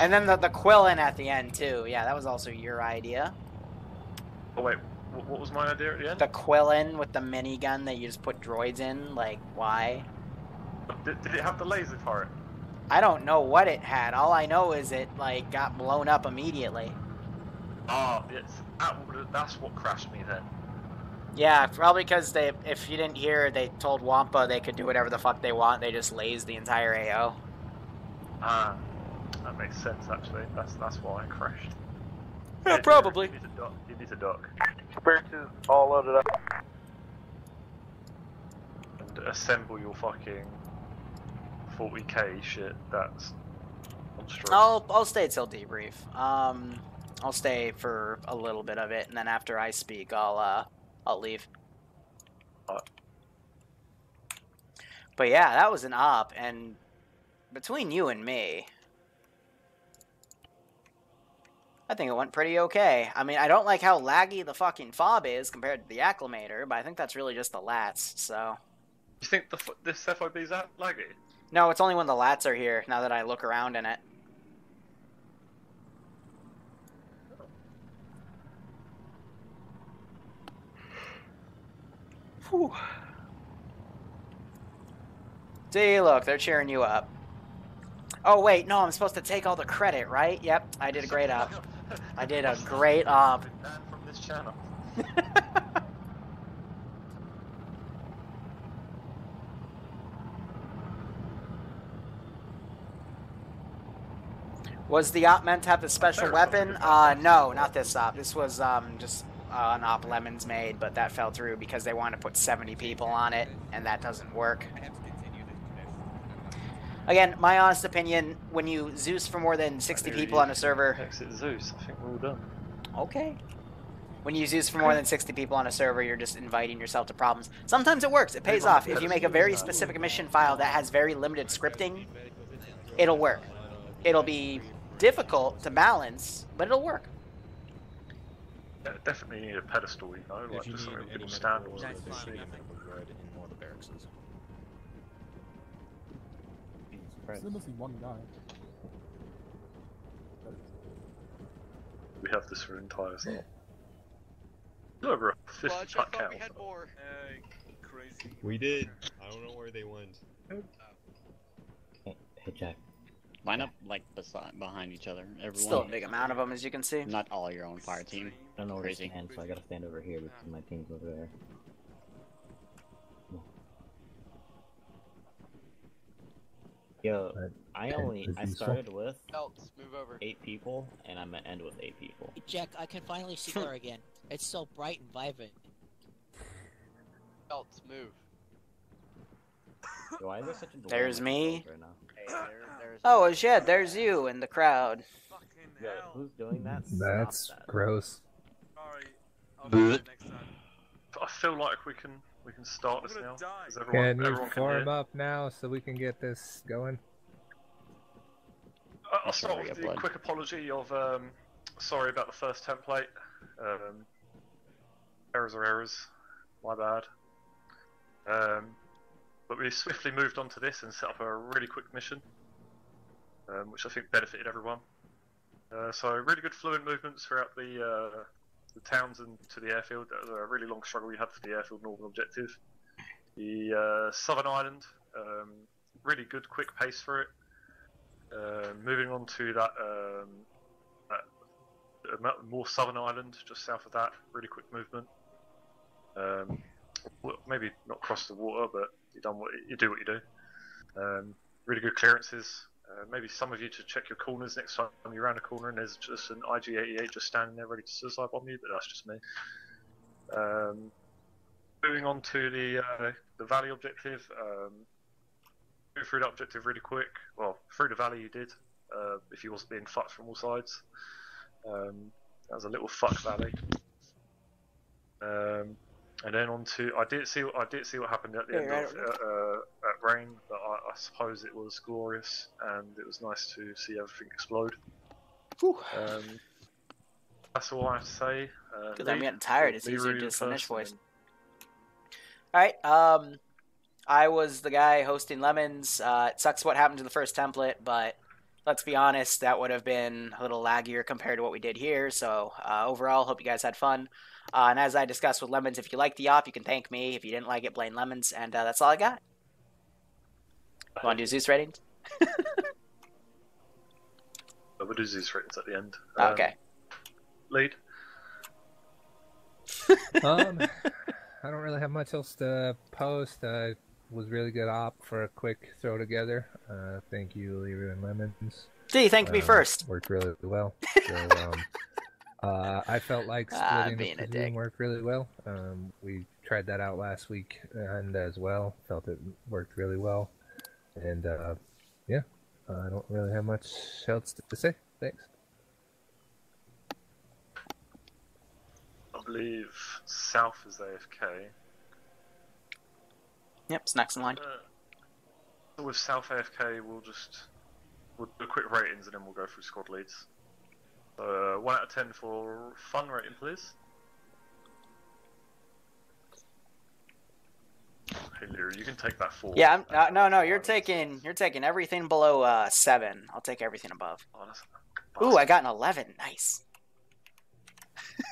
And then the the Qilin at the end too. Yeah, that was also your idea. Oh wait, what, what was my idea at the end? The Qilin with the minigun that you just put droids in. Like, why? Did, did it have the laser turret? I don't know what it had. All I know is it like got blown up immediately. Ah, it's that, that's what crashed me then. Yeah, probably because they, if you didn't hear, they told Wampa they could do whatever the fuck they want. They just lazed the entire AO. Ah, that makes sense actually. That's that's why I crashed. Yeah, probably. You need to duck. You need to duck. Spirits is all loaded up. and assemble your fucking 40k shit. That's monstrous. I'll I'll stay till debrief. Um, I'll stay for a little bit of it, and then after I speak, I'll uh I'll leave. But yeah, that was an op, and between you and me, I think it went pretty okay. I mean, I don't like how laggy the fucking fob is compared to the acclimator, but I think that's really just the LAATs. So You think the this FIB is that laggy? No, it's only when the LAATs are here, now that I look around in it. Whew. See, look, they're cheering you up. Oh, wait, no, I'm supposed to take all the credit, right? Yep, I did a great up. I did a great up. Was the op meant to have a special weapon? Uh, no, not this op. This was um, just uh, an op Lemons made, but that fell through because they wanted to put 70 people on it, and that doesn't work. Again, my honest opinion, when you Zeus for more than 60 people on a server... Exit Zeus. I think we're all done. Okay. When you Zeus for more than 60 people on a server, you're just inviting yourself to problems. Sometimes it works. It pays off. If you make a very specific mission file that has very limited scripting, it'll work. It'll be difficult to balance, but it'll work. Yeah, definitely need a pedestal, you know, like just something people stand on. and see. There's mostly one guy. We have this for entire assault. Over a 50 pack count. We did. I don't know where they went. Hey Jack. Line up like beside, behind each other. Everyone. Still a big amount of them, as you can see. Not all your own fire team. I don't know where Crazy. to stand, so I gotta stand over here because my team's over there. Yo, I only I started with Belts, move over. eight people, and I'm gonna end with eight people. Jack, I can finally see her again. It's so bright and vibrant. Belts, move. Yo, why is there such a There's me. controls Right now? Oh, shit, there's you in the crowd. Yo, who's doing that? That's gross. I feel like we can we can start this now. everyone, Can you everyone can form up now so we can get this going? Uh, I'll start with the quick apology of um, sorry about the first template. Um, errors are errors. My bad. Um, but we swiftly moved on to this and set up a really quick mission, um, which I think benefited everyone. Uh, so really good fluent movements throughout the uh, the towns and to the airfield. That was a really long struggle we had for the airfield northern objective. The uh, southern island, um, really good quick pace for it. Uh, moving on to that, um, that more southern island, just south of that, really quick movement. Um, maybe not cross the water, but you done what you do what you do. Um, really good clearances. Uh, maybe some of you to check your corners next time you're around a corner and there's just an IG-88 just standing there ready to suicide bomb you, but that's just me. Um, moving on to the uh, the valley objective. Um, move through that objective really quick. Well, through the valley you did, uh, if you wasn't being fucked from all sides. Um, that was a little fuck valley. Um, and then on to I did see I did see what happened at the Yeah, end right. of uh, uh, at rain, but I, I suppose it was glorious and it was nice to see everything explode. Um, that's all I have to say. Uh, Because I'm getting tired. It's easier to just finish first, voice. and Alright, um, I was the guy hosting Lemons. Uh, it sucks what happened to the first template, but let's be honest, that would have been a little laggier compared to what we did here. So, uh, overall, hope you guys had fun. Uh, and as I discussed with Lemons, if you like the op, you can thank me. If you didn't like it, blame Lemons. And uh, that's all I got. You want to do Zeus ratings? then- We'll do these ratings at the end. Oh, Um, okay. Lead. um, I don't really have much else to post. Uh, it was really good op for a quick throw together. Uh, thank you, Lever and Lemons. D, thank me Uh, first. Worked really well. So, um, uh, I felt like Ah, splitting being the a platoon dick. worked really well. Um, we tried that out last week and as well. Felt it worked really well. And uh, yeah, I don't really have much else to say. Thanks. I believe South is AFK. Yep, it's next in line. Uh, with South AFK, we'll just we'll do quick ratings and then we'll go through squad leads. Uh, one out of ten for fun rating, please. Hey, Liru, you can take that four. Yeah, I'm, uh, no, no, you're taking you're taking everything below uh, seven. I'll take everything above. Oh, Ooh, I got an eleven. Nice.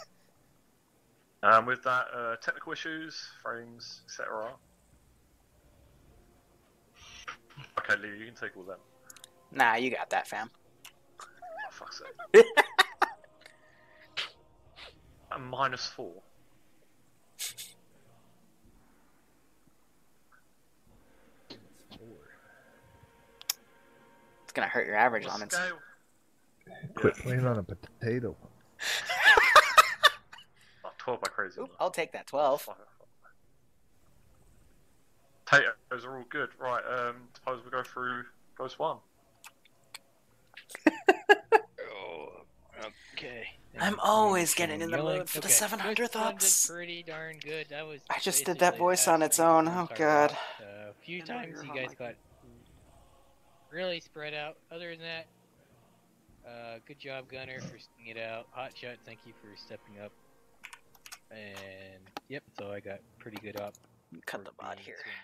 Um, with that, uh, technical issues, frames, etc. Okay, Lee, you can take all them. Nah, you got that, fam. Fuck's sake. I'm minus four. It's gonna hurt your average on it. Scale. Quit playing on a potato. Oh, 12 by crazy. Oop, I'll take that 12. Potatoes are all good. Right, um, suppose we go through Ghost 1. Oh, okay. I'm always getting in the Yelling. mood for the Okay. 700 This one did thoughts. pretty darn good. That was. I just did that voice on its own. Oh god. Uh, a few times you guys got really spread out. Other than that, uh, good job, Gunner, for sticking it out. Hot shot, thank you for stepping up. And yep, so I got pretty good up. Cut the mod here. between